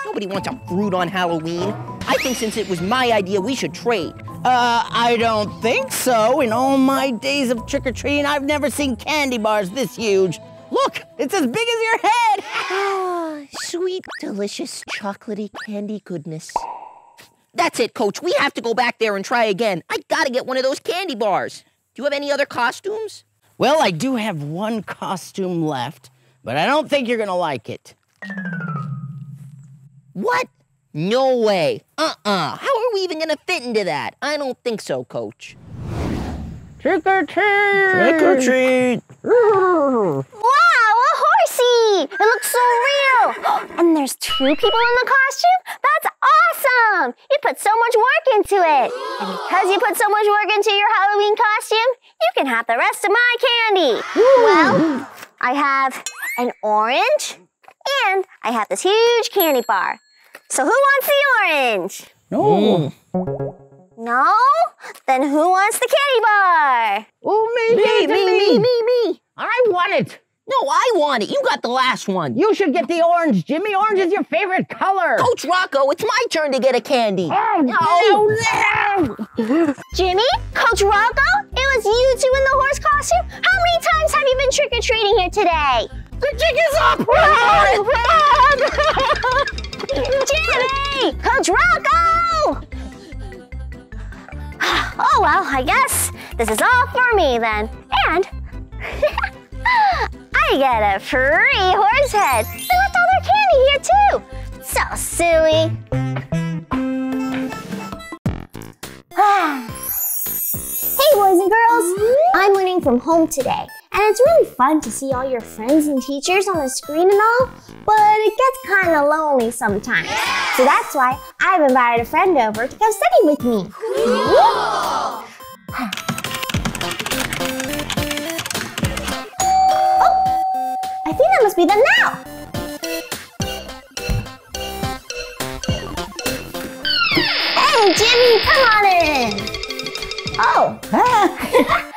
[SPEAKER 6] Nobody wants a fruit on Halloween. I think since it was my idea, we should trade.
[SPEAKER 7] Uh, I don't think so. In all my days of trick or treating, I've never seen candy bars this huge. Look, it's as big as your head.
[SPEAKER 6] Ah, sweet, delicious, chocolatey candy goodness. That's it, Coach. We have to go back there and try again. I gotta get one of those candy bars. Do you have any other costumes?
[SPEAKER 7] Well, I do have one costume left, but I don't think you're gonna like it.
[SPEAKER 6] What? No way. Uh-uh. How are we even gonna fit into that? I don't think so, Coach.
[SPEAKER 7] Trick or treat!
[SPEAKER 6] Trick or treat.
[SPEAKER 2] Wow, a horsey! It looks so real. And there's two people in the costume? That's awesome! You put so much work into it. And because you put so much work into your Halloween costume, you can have the rest of my candy. Well, I have an orange and I have this huge candy bar. So who wants the orange?
[SPEAKER 7] No. Hmm.
[SPEAKER 2] No? Then who wants the candy bar?
[SPEAKER 7] Oh, me,
[SPEAKER 6] Me, me, me, me, me.
[SPEAKER 7] I want it.
[SPEAKER 6] No, I want it. You got the last one.
[SPEAKER 7] You should get the orange, Jimmy. Orange is your favorite color.
[SPEAKER 6] Coach Rocco, it's my turn to get a candy.
[SPEAKER 7] Oh, no, no.
[SPEAKER 2] Jimmy? Coach Rocco? It was you two in the horse costume? How many times have you been trick or treating here today?
[SPEAKER 7] The jig is up.
[SPEAKER 2] Run! Run! Jimmy! Coach Rocco! Oh well, I guess this is all for me then. And I get a free horse head. They left all their candy here too. So silly. hey boys and girls, I'm learning from home today. And it's really fun to see all your friends and teachers on the screen and all, but it gets kind of lonely sometimes. So that's why I've invited a friend over to come study with me. Cool. Oh, I think that must be them now. Hey, Jimmy, come on in. Oh,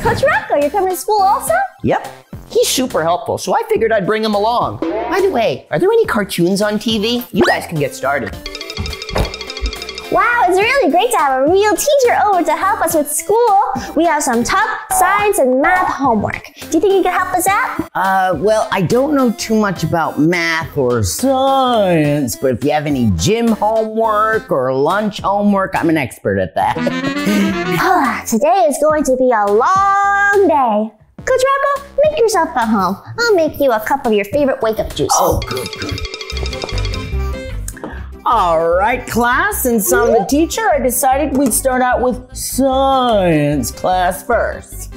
[SPEAKER 2] Coach Rocco, you're coming to school also?
[SPEAKER 6] Yep. He's super helpful, so I figured I'd bring him along. By the way, are there any cartoons on TV? You guys can get started.
[SPEAKER 2] Wow, it's really great to have a real teacher over to help us with school. We have some tough science and math homework. Do you think you can help us out?
[SPEAKER 7] Uh, well, I don't know too much about math or science, but if you have any gym homework or lunch homework, I'm an expert at that.
[SPEAKER 2] Today is going to be a long day. Coach Rocco, make yourself at home. I'll make you a cup of your favorite wake-up juice.
[SPEAKER 7] Oh, good, good. All right, class, since I'm the teacher, I decided we'd start out with science class first.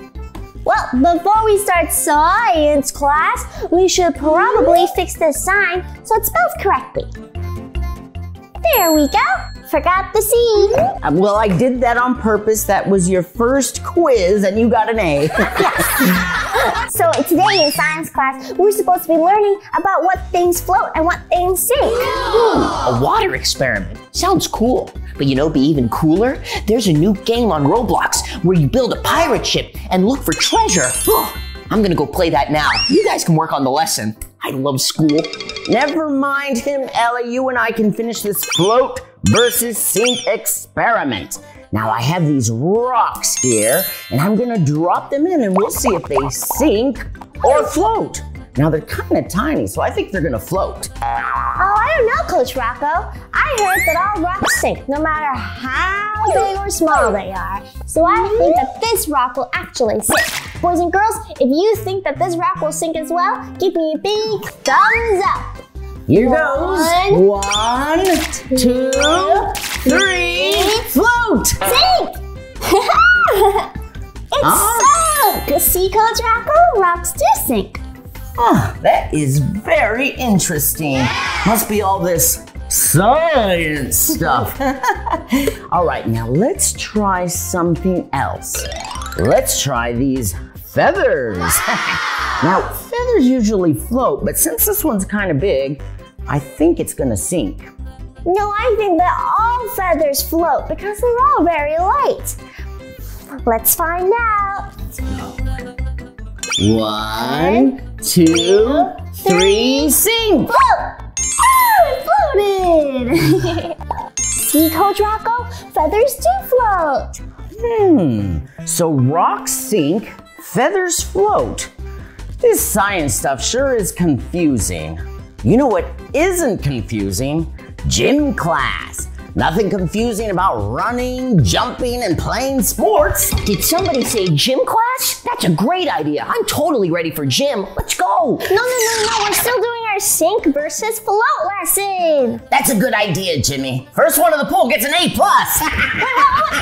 [SPEAKER 2] Well, before we start science class, we should probably fix this sign so it spells correctly. There we go. Forgot the C.
[SPEAKER 7] Uh, well, I did that on purpose. That was your first quiz, and you got an A.
[SPEAKER 2] So today in science class, we're supposed to be learning about what things float and what things sink.
[SPEAKER 6] A water experiment. Sounds cool. But you know, be even cooler? There's a new game on Roblox where you build a pirate ship and look for treasure. I'm gonna go play that now. You guys can work on the lesson. I love school.
[SPEAKER 7] Never mind him, Ellie. You and I can finish this float versus sink experiment. Now I have these rocks here, and I'm gonna drop them in, and we'll see if they sink or float. Now they're kind of tiny, so I think they're gonna float.
[SPEAKER 2] Oh, I don't know, Coach Rocco. I heard that all rocks sink, no matter how big or small they are. So I think that this rock will actually sink. Boys and girls, if you think that this rock will sink as well, give me a big thumbs up.
[SPEAKER 7] Here goes. One, two, three, float!
[SPEAKER 2] Sink! it's sunk! See, Coach Rocco? Rocks do sink.
[SPEAKER 7] Ah, that is very interesting. Must be all this science stuff. all right, now let's try something else. Let's try these feathers. now, feathers usually float, but since this one's kind of big, I think it's gonna sink.
[SPEAKER 2] No, I think that all feathers float because they're all very light. Let's find out.
[SPEAKER 7] One, two, three, sink. Float!
[SPEAKER 2] Oh, it floated! See, Coach Rocco? Feathers do float.
[SPEAKER 7] Hmm. So rocks sink, feathers float. This science stuff sure is confusing. You know what isn't confusing? Gym class. Nothing confusing about running, jumping, and playing sports.
[SPEAKER 11] Did somebody say gym class? That's a great idea. I'm totally ready for gym. Let's go.
[SPEAKER 2] No, no, no, no. We're still doing our sink versus float lesson.
[SPEAKER 7] That's a good idea, Jimmy. First one to the pool gets an A plus.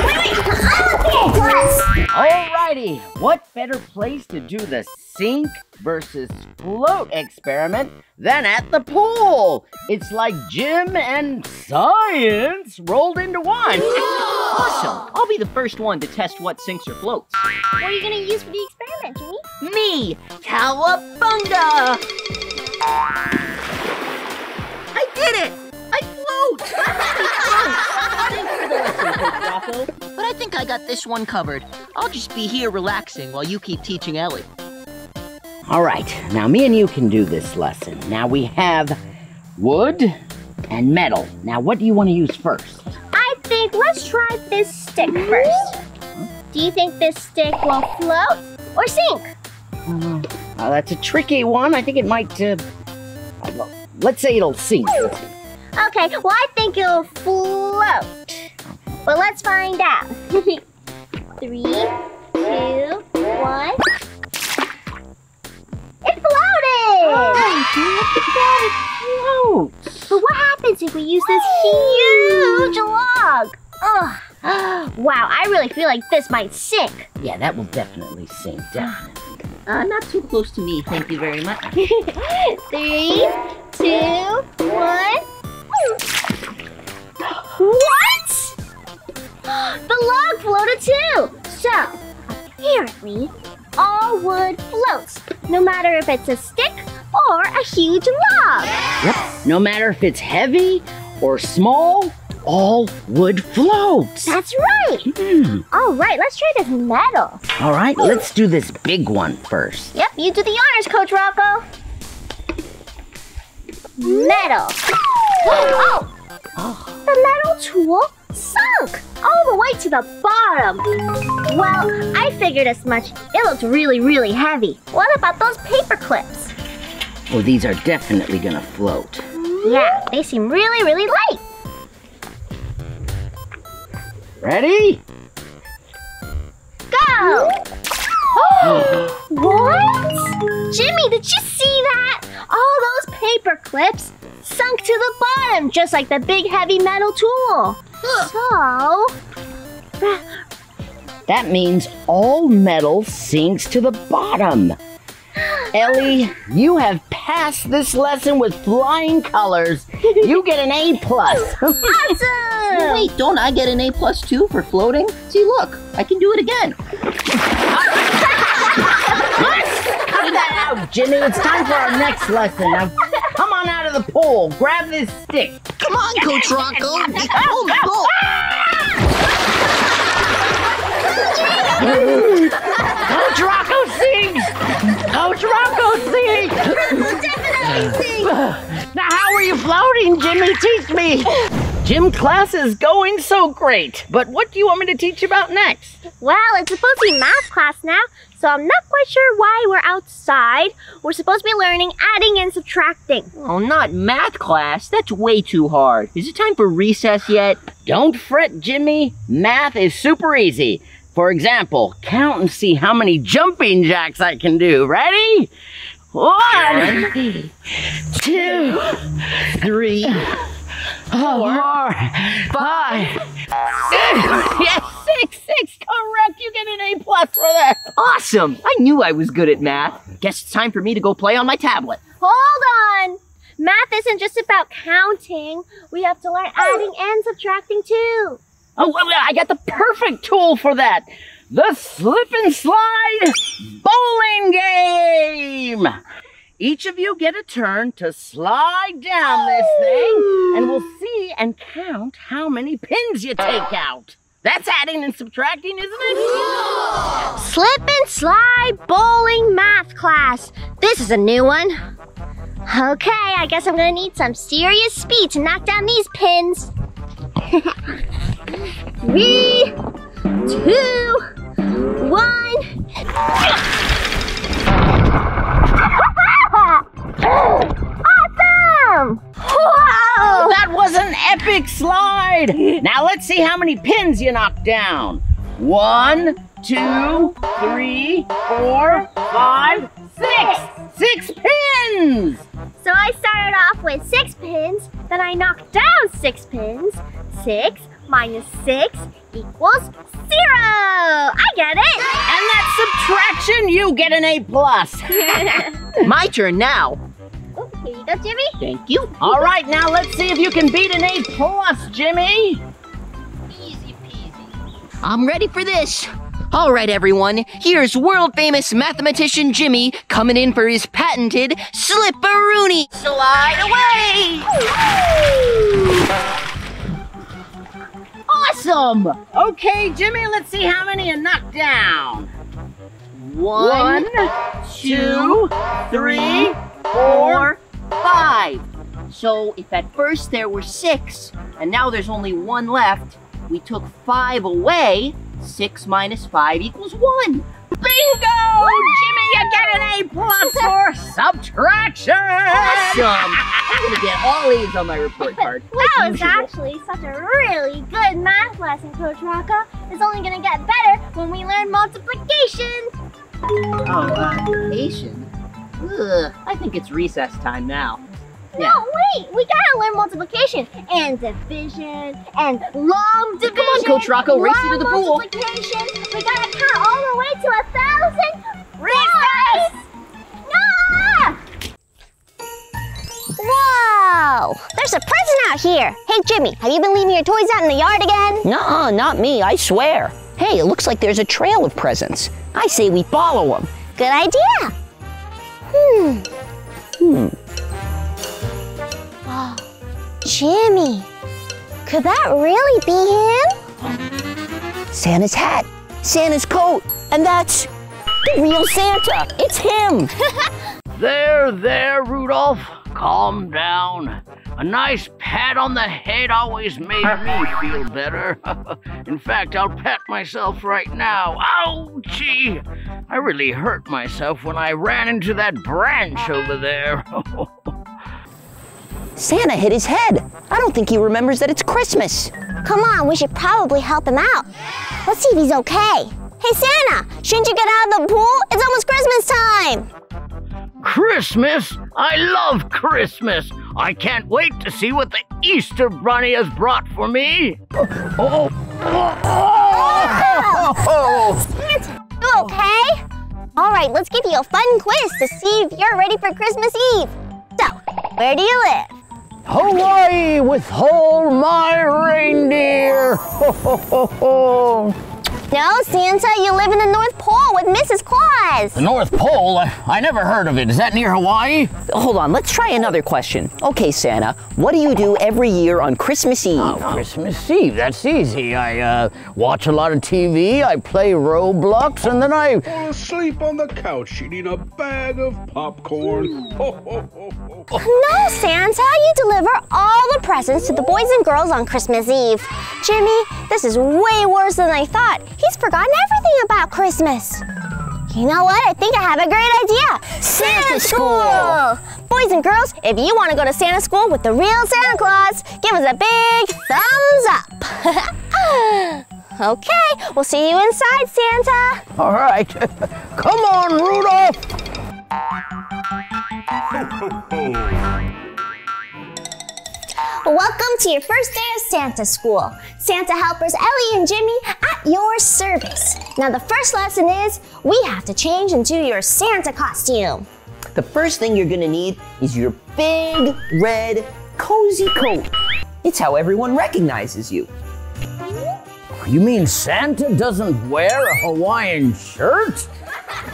[SPEAKER 2] Wait, wait, wait. I want the A plus.
[SPEAKER 7] Alrighty, what better place to do the sink versus float experiment than at the pool? It's like gym and science rolled into one.
[SPEAKER 6] Awesome. I'll be the first one to test what sinks or floats.
[SPEAKER 2] What are you going to use for the experiment, Jimmy?
[SPEAKER 6] Me, Cowabunga! I did it! I float! Thanks for the lesson, Coach Rocco. But I think I got this one covered. I'll just be here relaxing while you keep teaching Ellie.
[SPEAKER 7] All right, now me and you can do this lesson. Now we have wood and metal. Now, what do you want to use first?
[SPEAKER 2] I think let's try this stick first. Do you think this stick will float or sink?
[SPEAKER 7] Uh, that's a tricky one. I think it might. Uh, uh, well, let's say it'll sink.
[SPEAKER 2] Okay, well, I think it'll float. But let's find out. Three, two, one. It floated!
[SPEAKER 7] Float.
[SPEAKER 2] But what happens if we use this huge log? Ugh. Wow, I really feel like this might sink.
[SPEAKER 7] Yeah, that will definitely sink. Definitely.
[SPEAKER 6] Uh, not too close to me, thank you very much.
[SPEAKER 2] Three, two, one. What? The log floated too. So, apparently, all wood floats, no matter if it's a stick or a huge log.
[SPEAKER 7] Yep. No matter if it's heavy or small, all wood floats.
[SPEAKER 2] That's right.
[SPEAKER 7] Hmm.
[SPEAKER 2] All right, let's try this metal.
[SPEAKER 7] All right, let's do this big one first.
[SPEAKER 2] Yep, you do the honors, Coach Rocco. Metal. Oh! The metal tool sunk all the way to the bottom. Well, I figured as much. It looked really, really heavy. What about those paper clips?
[SPEAKER 7] Oh, these are definitely gonna float.
[SPEAKER 2] Yeah, they seem really, really light.
[SPEAKER 7] Ready?
[SPEAKER 2] Go! Oh, what? Jimmy, did you see that? All those paper clips sunk to the bottom, just like the big heavy metal tool. So,
[SPEAKER 7] That means all metal sinks to the bottom. Ellie, you have passed this lesson with flying colors. You get an A plus.
[SPEAKER 2] awesome!
[SPEAKER 6] Wait, don't I get an A plus two for floating? See, look, I can do it again.
[SPEAKER 7] Cut that out, Jimmy. It's time for our next lesson. Now, come on out of the pool. Grab this stick.
[SPEAKER 6] Come on, Coach Rocco. Pull me, pull.
[SPEAKER 7] Coach Rocco sings. Coach Rocco sings. Now, how are you floating, Jimmy? Teach me. Gym class is going so great, but what do you want me to teach you about next?
[SPEAKER 2] Well, it's supposed to be math class now, so I'm not quite sure why we're outside. We're supposed to be learning adding and subtracting.
[SPEAKER 6] Oh, not math class. That's way too hard. Is it time for recess yet?
[SPEAKER 7] Don't fret, Jimmy. Math is super easy. For example, count and see how many jumping jacks I can do. Ready? One, two, three, four, five, six. Yes, six, six. Correct. You get an A plus for that.
[SPEAKER 6] Awesome! I knew I was good at math. Guess it's time for me to go play on my tablet.
[SPEAKER 2] Hold on! Math isn't just about counting. We have to learn adding and subtracting too.
[SPEAKER 7] Oh, I got the perfect tool for that. The slip and slide bowling game. Each of you get a turn to slide down this thing, and we'll see and count how many pins you take out. That's adding and subtracting, isn't it?
[SPEAKER 2] Slip and slide bowling math class. This is a new one.
[SPEAKER 12] Okay, I guess I'm gonna need some serious speed to knock down these pins. Three, two, one. awesome! Whoa!
[SPEAKER 13] That was an epic slide! Now let's see how many pins you knocked down. One, two, three, four, five, six! Six pins!
[SPEAKER 12] So I started off with six pins, then I knocked down six pins. Six minus six equals zero. I get it.
[SPEAKER 13] And that subtraction, you get an A plus.
[SPEAKER 10] My turn now.
[SPEAKER 12] Oh, here you go, Jimmy.
[SPEAKER 10] Thank you.
[SPEAKER 13] All right, now let's see if you can beat an A plus, Jimmy. Easy peasy.
[SPEAKER 10] I'm ready for this. All right, everyone. Here's world famous mathematician Jimmy coming in for his patented slipperoonie. Slide away!
[SPEAKER 13] Awesome! Okay, Jimmy, let's see how many you knocked down. One, two, three, four,
[SPEAKER 10] five. So if at first there were six, and now there's only one left, we took five away. Six minus five equals one.
[SPEAKER 13] Bingo! Jimmy, you get an A plus for subtraction!
[SPEAKER 10] Awesome! I'm gonna get all A's on my report card. like
[SPEAKER 12] That was
[SPEAKER 10] usual.
[SPEAKER 12] actually such a really good math lesson, Coach Rocco. It's only gonna get better when we learn multiplication.
[SPEAKER 10] Oh, uh, Asian? Ugh, I think it's recess time now.
[SPEAKER 12] No, wait, we gotta learn multiplication and division and long division.
[SPEAKER 10] Come on, Coach Rocco, race you to the
[SPEAKER 12] long
[SPEAKER 10] pool.
[SPEAKER 12] multiplication. We gotta count all the way to a thousand. Recess! No!
[SPEAKER 2] Whoa! There's a present out here. Hey, Jimmy, have you been leaving your toys out in the yard again?
[SPEAKER 6] Nuh-uh, not me, I swear. Hey, it looks like there's a trail of presents. I say we follow them.
[SPEAKER 2] Good idea. Hmm.
[SPEAKER 6] Hmm.
[SPEAKER 2] Jimmy, could that really be him?
[SPEAKER 6] Santa's hat, Santa's coat, and that's the real Santa. It's him.
[SPEAKER 7] There, there, Rudolph. Calm down. A nice pat on the head always made me feel better. In fact, I'll pat myself right now. Ouchie! I really hurt myself when I ran into that branch over there.
[SPEAKER 6] Santa hit his head. I don't think he remembers that it's Christmas.
[SPEAKER 2] Come on, we should probably help him out. Let's see if he's okay. Hey, Santa, shouldn't you get out of the pool? It's almost Christmas time.
[SPEAKER 7] Christmas? I love Christmas. I can't wait to see what the Easter Bunny has brought for me. Oh, oh, oh!
[SPEAKER 2] Santa, you okay? All right, let's give you a fun quiz to see if you're ready for Christmas Eve. So, where do you live?
[SPEAKER 7] Hawaii with all my reindeer. Ho, ho, ho, ho.
[SPEAKER 2] No, Santa, you live in the North Pole with Mrs. Claus.
[SPEAKER 7] The North Pole? I, I never heard of it. Is that near Hawaii?
[SPEAKER 6] Hold on, let's try another question. Okay, Santa, what do you do every year on Christmas Eve?
[SPEAKER 7] Oh, Christmas Eve. That's easy. I uh, watch a lot of TV, I play Roblox, and then I.
[SPEAKER 5] Or sleep on the couch eating a bag of popcorn. Ho, ho, ho, ho.
[SPEAKER 2] No, Santa, you deliver all the presents to the boys and girls on Christmas Eve. Jimmy, this is way worse than I thought. He's forgotten everything about Christmas. You know what? I think I have a great idea. Santa School! Boys and girls, if you want to go to Santa School with the real Santa Claus, give us a big thumbs up. okay, we'll see you inside, Santa.
[SPEAKER 7] All right. Come on, Rudolph.
[SPEAKER 2] Welcome to your first day of Santa School. Santa helpers Ellie and Jimmy at your service. Now, the first lesson is we have to change into your Santa costume.
[SPEAKER 6] The first thing you're gonna need is your big red cozy coat. It's how everyone recognizes you.
[SPEAKER 7] You mean Santa doesn't wear a Hawaiian shirt?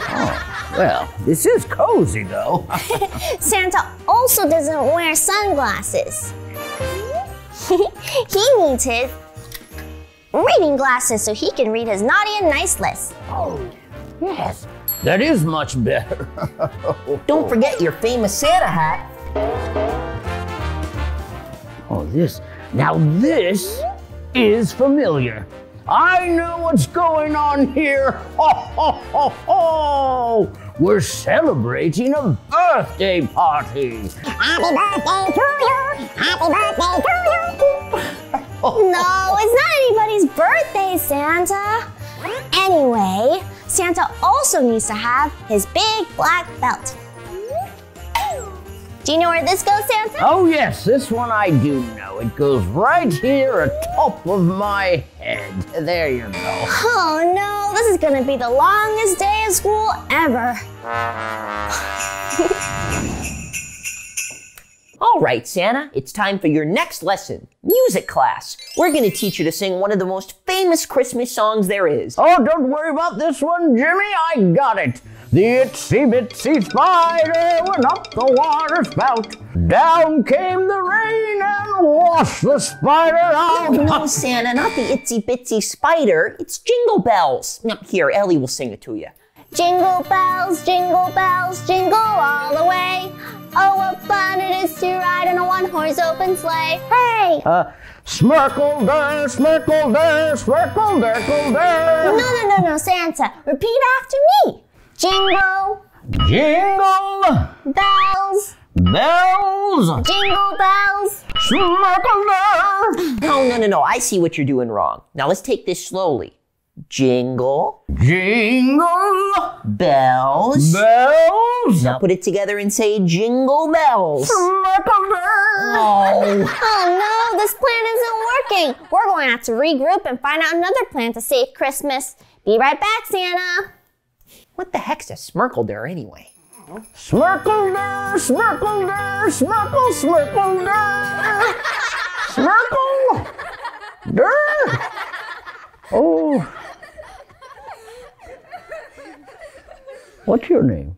[SPEAKER 7] Oh, well, this is cozy though.
[SPEAKER 2] Santa also doesn't wear sunglasses. he needs his reading glasses so he can read his naughty and nice list.
[SPEAKER 7] oh, yes. That is much better.
[SPEAKER 6] Don't forget your famous Santa hat.
[SPEAKER 7] Oh, this. Now, this is familiar. I know what's going on here. Ho, ho, ho, ho! We're celebrating a birthday party.
[SPEAKER 2] Happy birthday to you! Happy birthday to you! no, it's not anybody's birthday, Santa. Anyway, Santa also needs to have his big black belt. Do you know where this goes, Santa?
[SPEAKER 7] Oh, yes, this one I do know. It goes right here atop of my head. There you go.
[SPEAKER 2] Oh no, this is gonna be the longest day of school ever.
[SPEAKER 6] All right, Santa, it's time for your next lesson music class. We're going to teach you to sing one of the most famous Christmas songs there is.
[SPEAKER 7] Oh, don't worry about this one, Jimmy. I got it. The itsy bitsy spider went up the water spout. Down came the rain and washed the spider out.
[SPEAKER 6] No, Santa, not the itsy bitsy spider. It's Jingle Bells. Now, here, Ellie will sing it to you.
[SPEAKER 2] Jingle bells, jingle bells, jingle all the way. Oh, what fun it is to ride in a one-horse open sleigh. Hey!
[SPEAKER 7] Uh, smirkle there, smirkle there, smirkle there, there.
[SPEAKER 2] No, no, no, no, Santa. Repeat after me. Jingle
[SPEAKER 7] Jingle
[SPEAKER 2] bells,
[SPEAKER 7] bells,
[SPEAKER 2] jingle bells.
[SPEAKER 7] smirkle there.
[SPEAKER 6] No, no, no, no. I see what you're doing wrong. Now, let's take this slowly. Jingle
[SPEAKER 7] Jingle
[SPEAKER 6] bells.
[SPEAKER 7] bells,
[SPEAKER 6] Now put it together and say jingle bells.
[SPEAKER 7] smirkle.
[SPEAKER 6] Oh.
[SPEAKER 2] Oh no, this plan isn't working. We're going to have to regroup and find out another plan to save Christmas. Be right back, Santa.
[SPEAKER 6] What the heck's a smirkle there anyway?
[SPEAKER 7] Smirkle there, smirkle there, smirkle, smirkle there. Smirkle there. Oh. What's your name?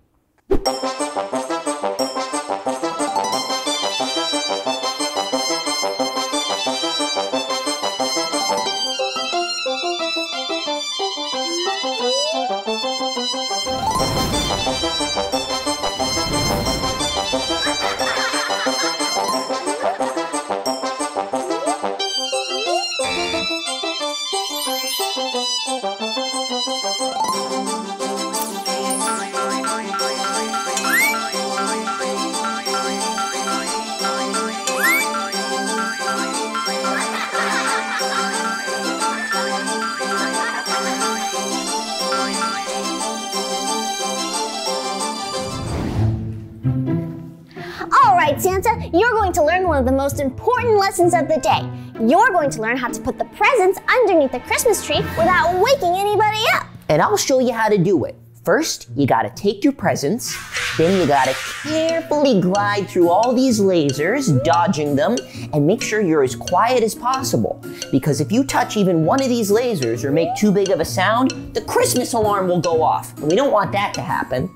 [SPEAKER 2] Santa, you're going to learn one of the most important lessons of the day. You're going to learn how to put the presents underneath the Christmas tree without waking anybody up.
[SPEAKER 6] And I'll show you how to do it. First, you gotta take your presents, then you gotta carefully glide through all these lasers, dodging them, and make sure you're as quiet as possible. Because if you touch even one of these lasers or make too big of a sound, the Christmas alarm will go off. And we don't want that to happen.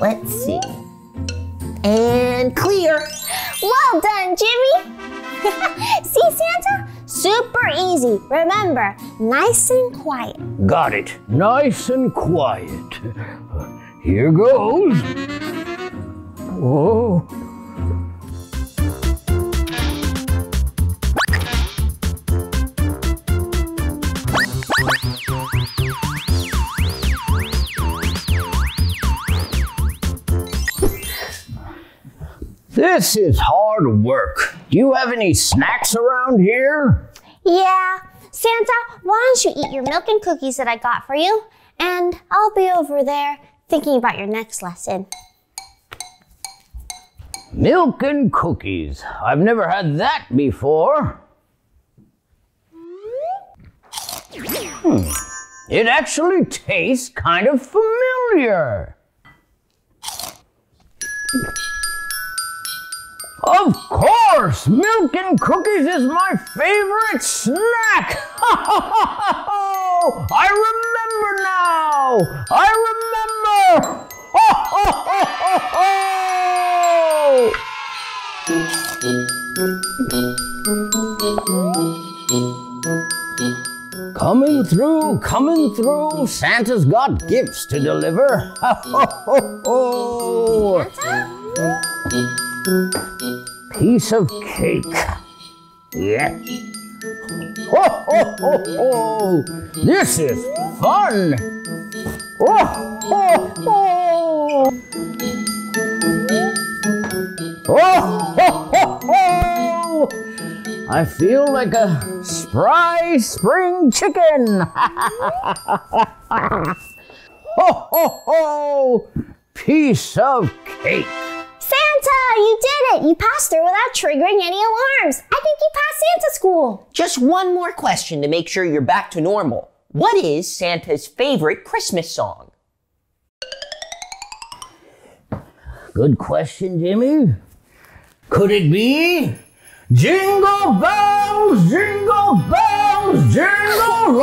[SPEAKER 6] Let's see. And clear.
[SPEAKER 2] Well done, Jimmy. See, Santa? Super easy. Remember, nice and quiet.
[SPEAKER 7] Got it. Nice and quiet. Here goes. Whoa. This is hard work. Do you have any snacks around here?
[SPEAKER 2] Yeah. Santa, why don't you eat your milk and cookies that I got for you? And I'll be over there thinking about your next lesson.
[SPEAKER 7] Milk and cookies. I've never had that before. Hmm. It actually tastes kind of familiar. Of course, milk and cookies is my favorite snack. I remember now. I remember. Coming through, coming through. Santa's got gifts to deliver. Piece of cake. Yeah. Ho, ho, ho, ho! This is fun! Oh, ho, ho! Oh, ho, ho, ho! I feel like a spry spring chicken! ho, ho, ho! Piece of cake!
[SPEAKER 2] Santa, you did it! You passed through without triggering any alarms. I think you passed Santa school.
[SPEAKER 6] Just one more question to make sure you're back to normal. What is Santa's favorite Christmas song?
[SPEAKER 7] Good question, Jimmy. Could it be Jingle bells, jingle bells, jingle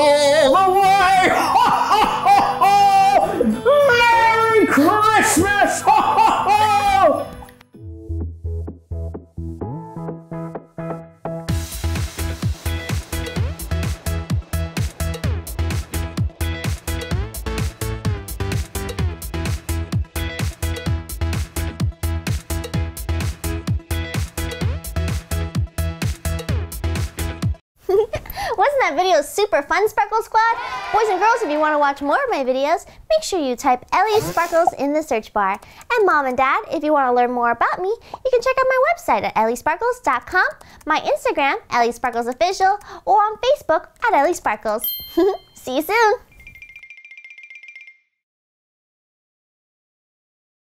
[SPEAKER 7] all the way? Ho, ho, ho, ho! Merry Christmas! Ho, ho, ho!
[SPEAKER 2] That video super fun, Sparkle Squad? Boys and girls, if you want to watch more of my videos, make sure you type Ellie Sparkles in the search bar. And mom and dad, if you want to learn more about me, you can check out my website at elliesparkles.com, my Instagram, Ellie Sparkles Official, or on Facebook at Ellie Sparkles. See you soon!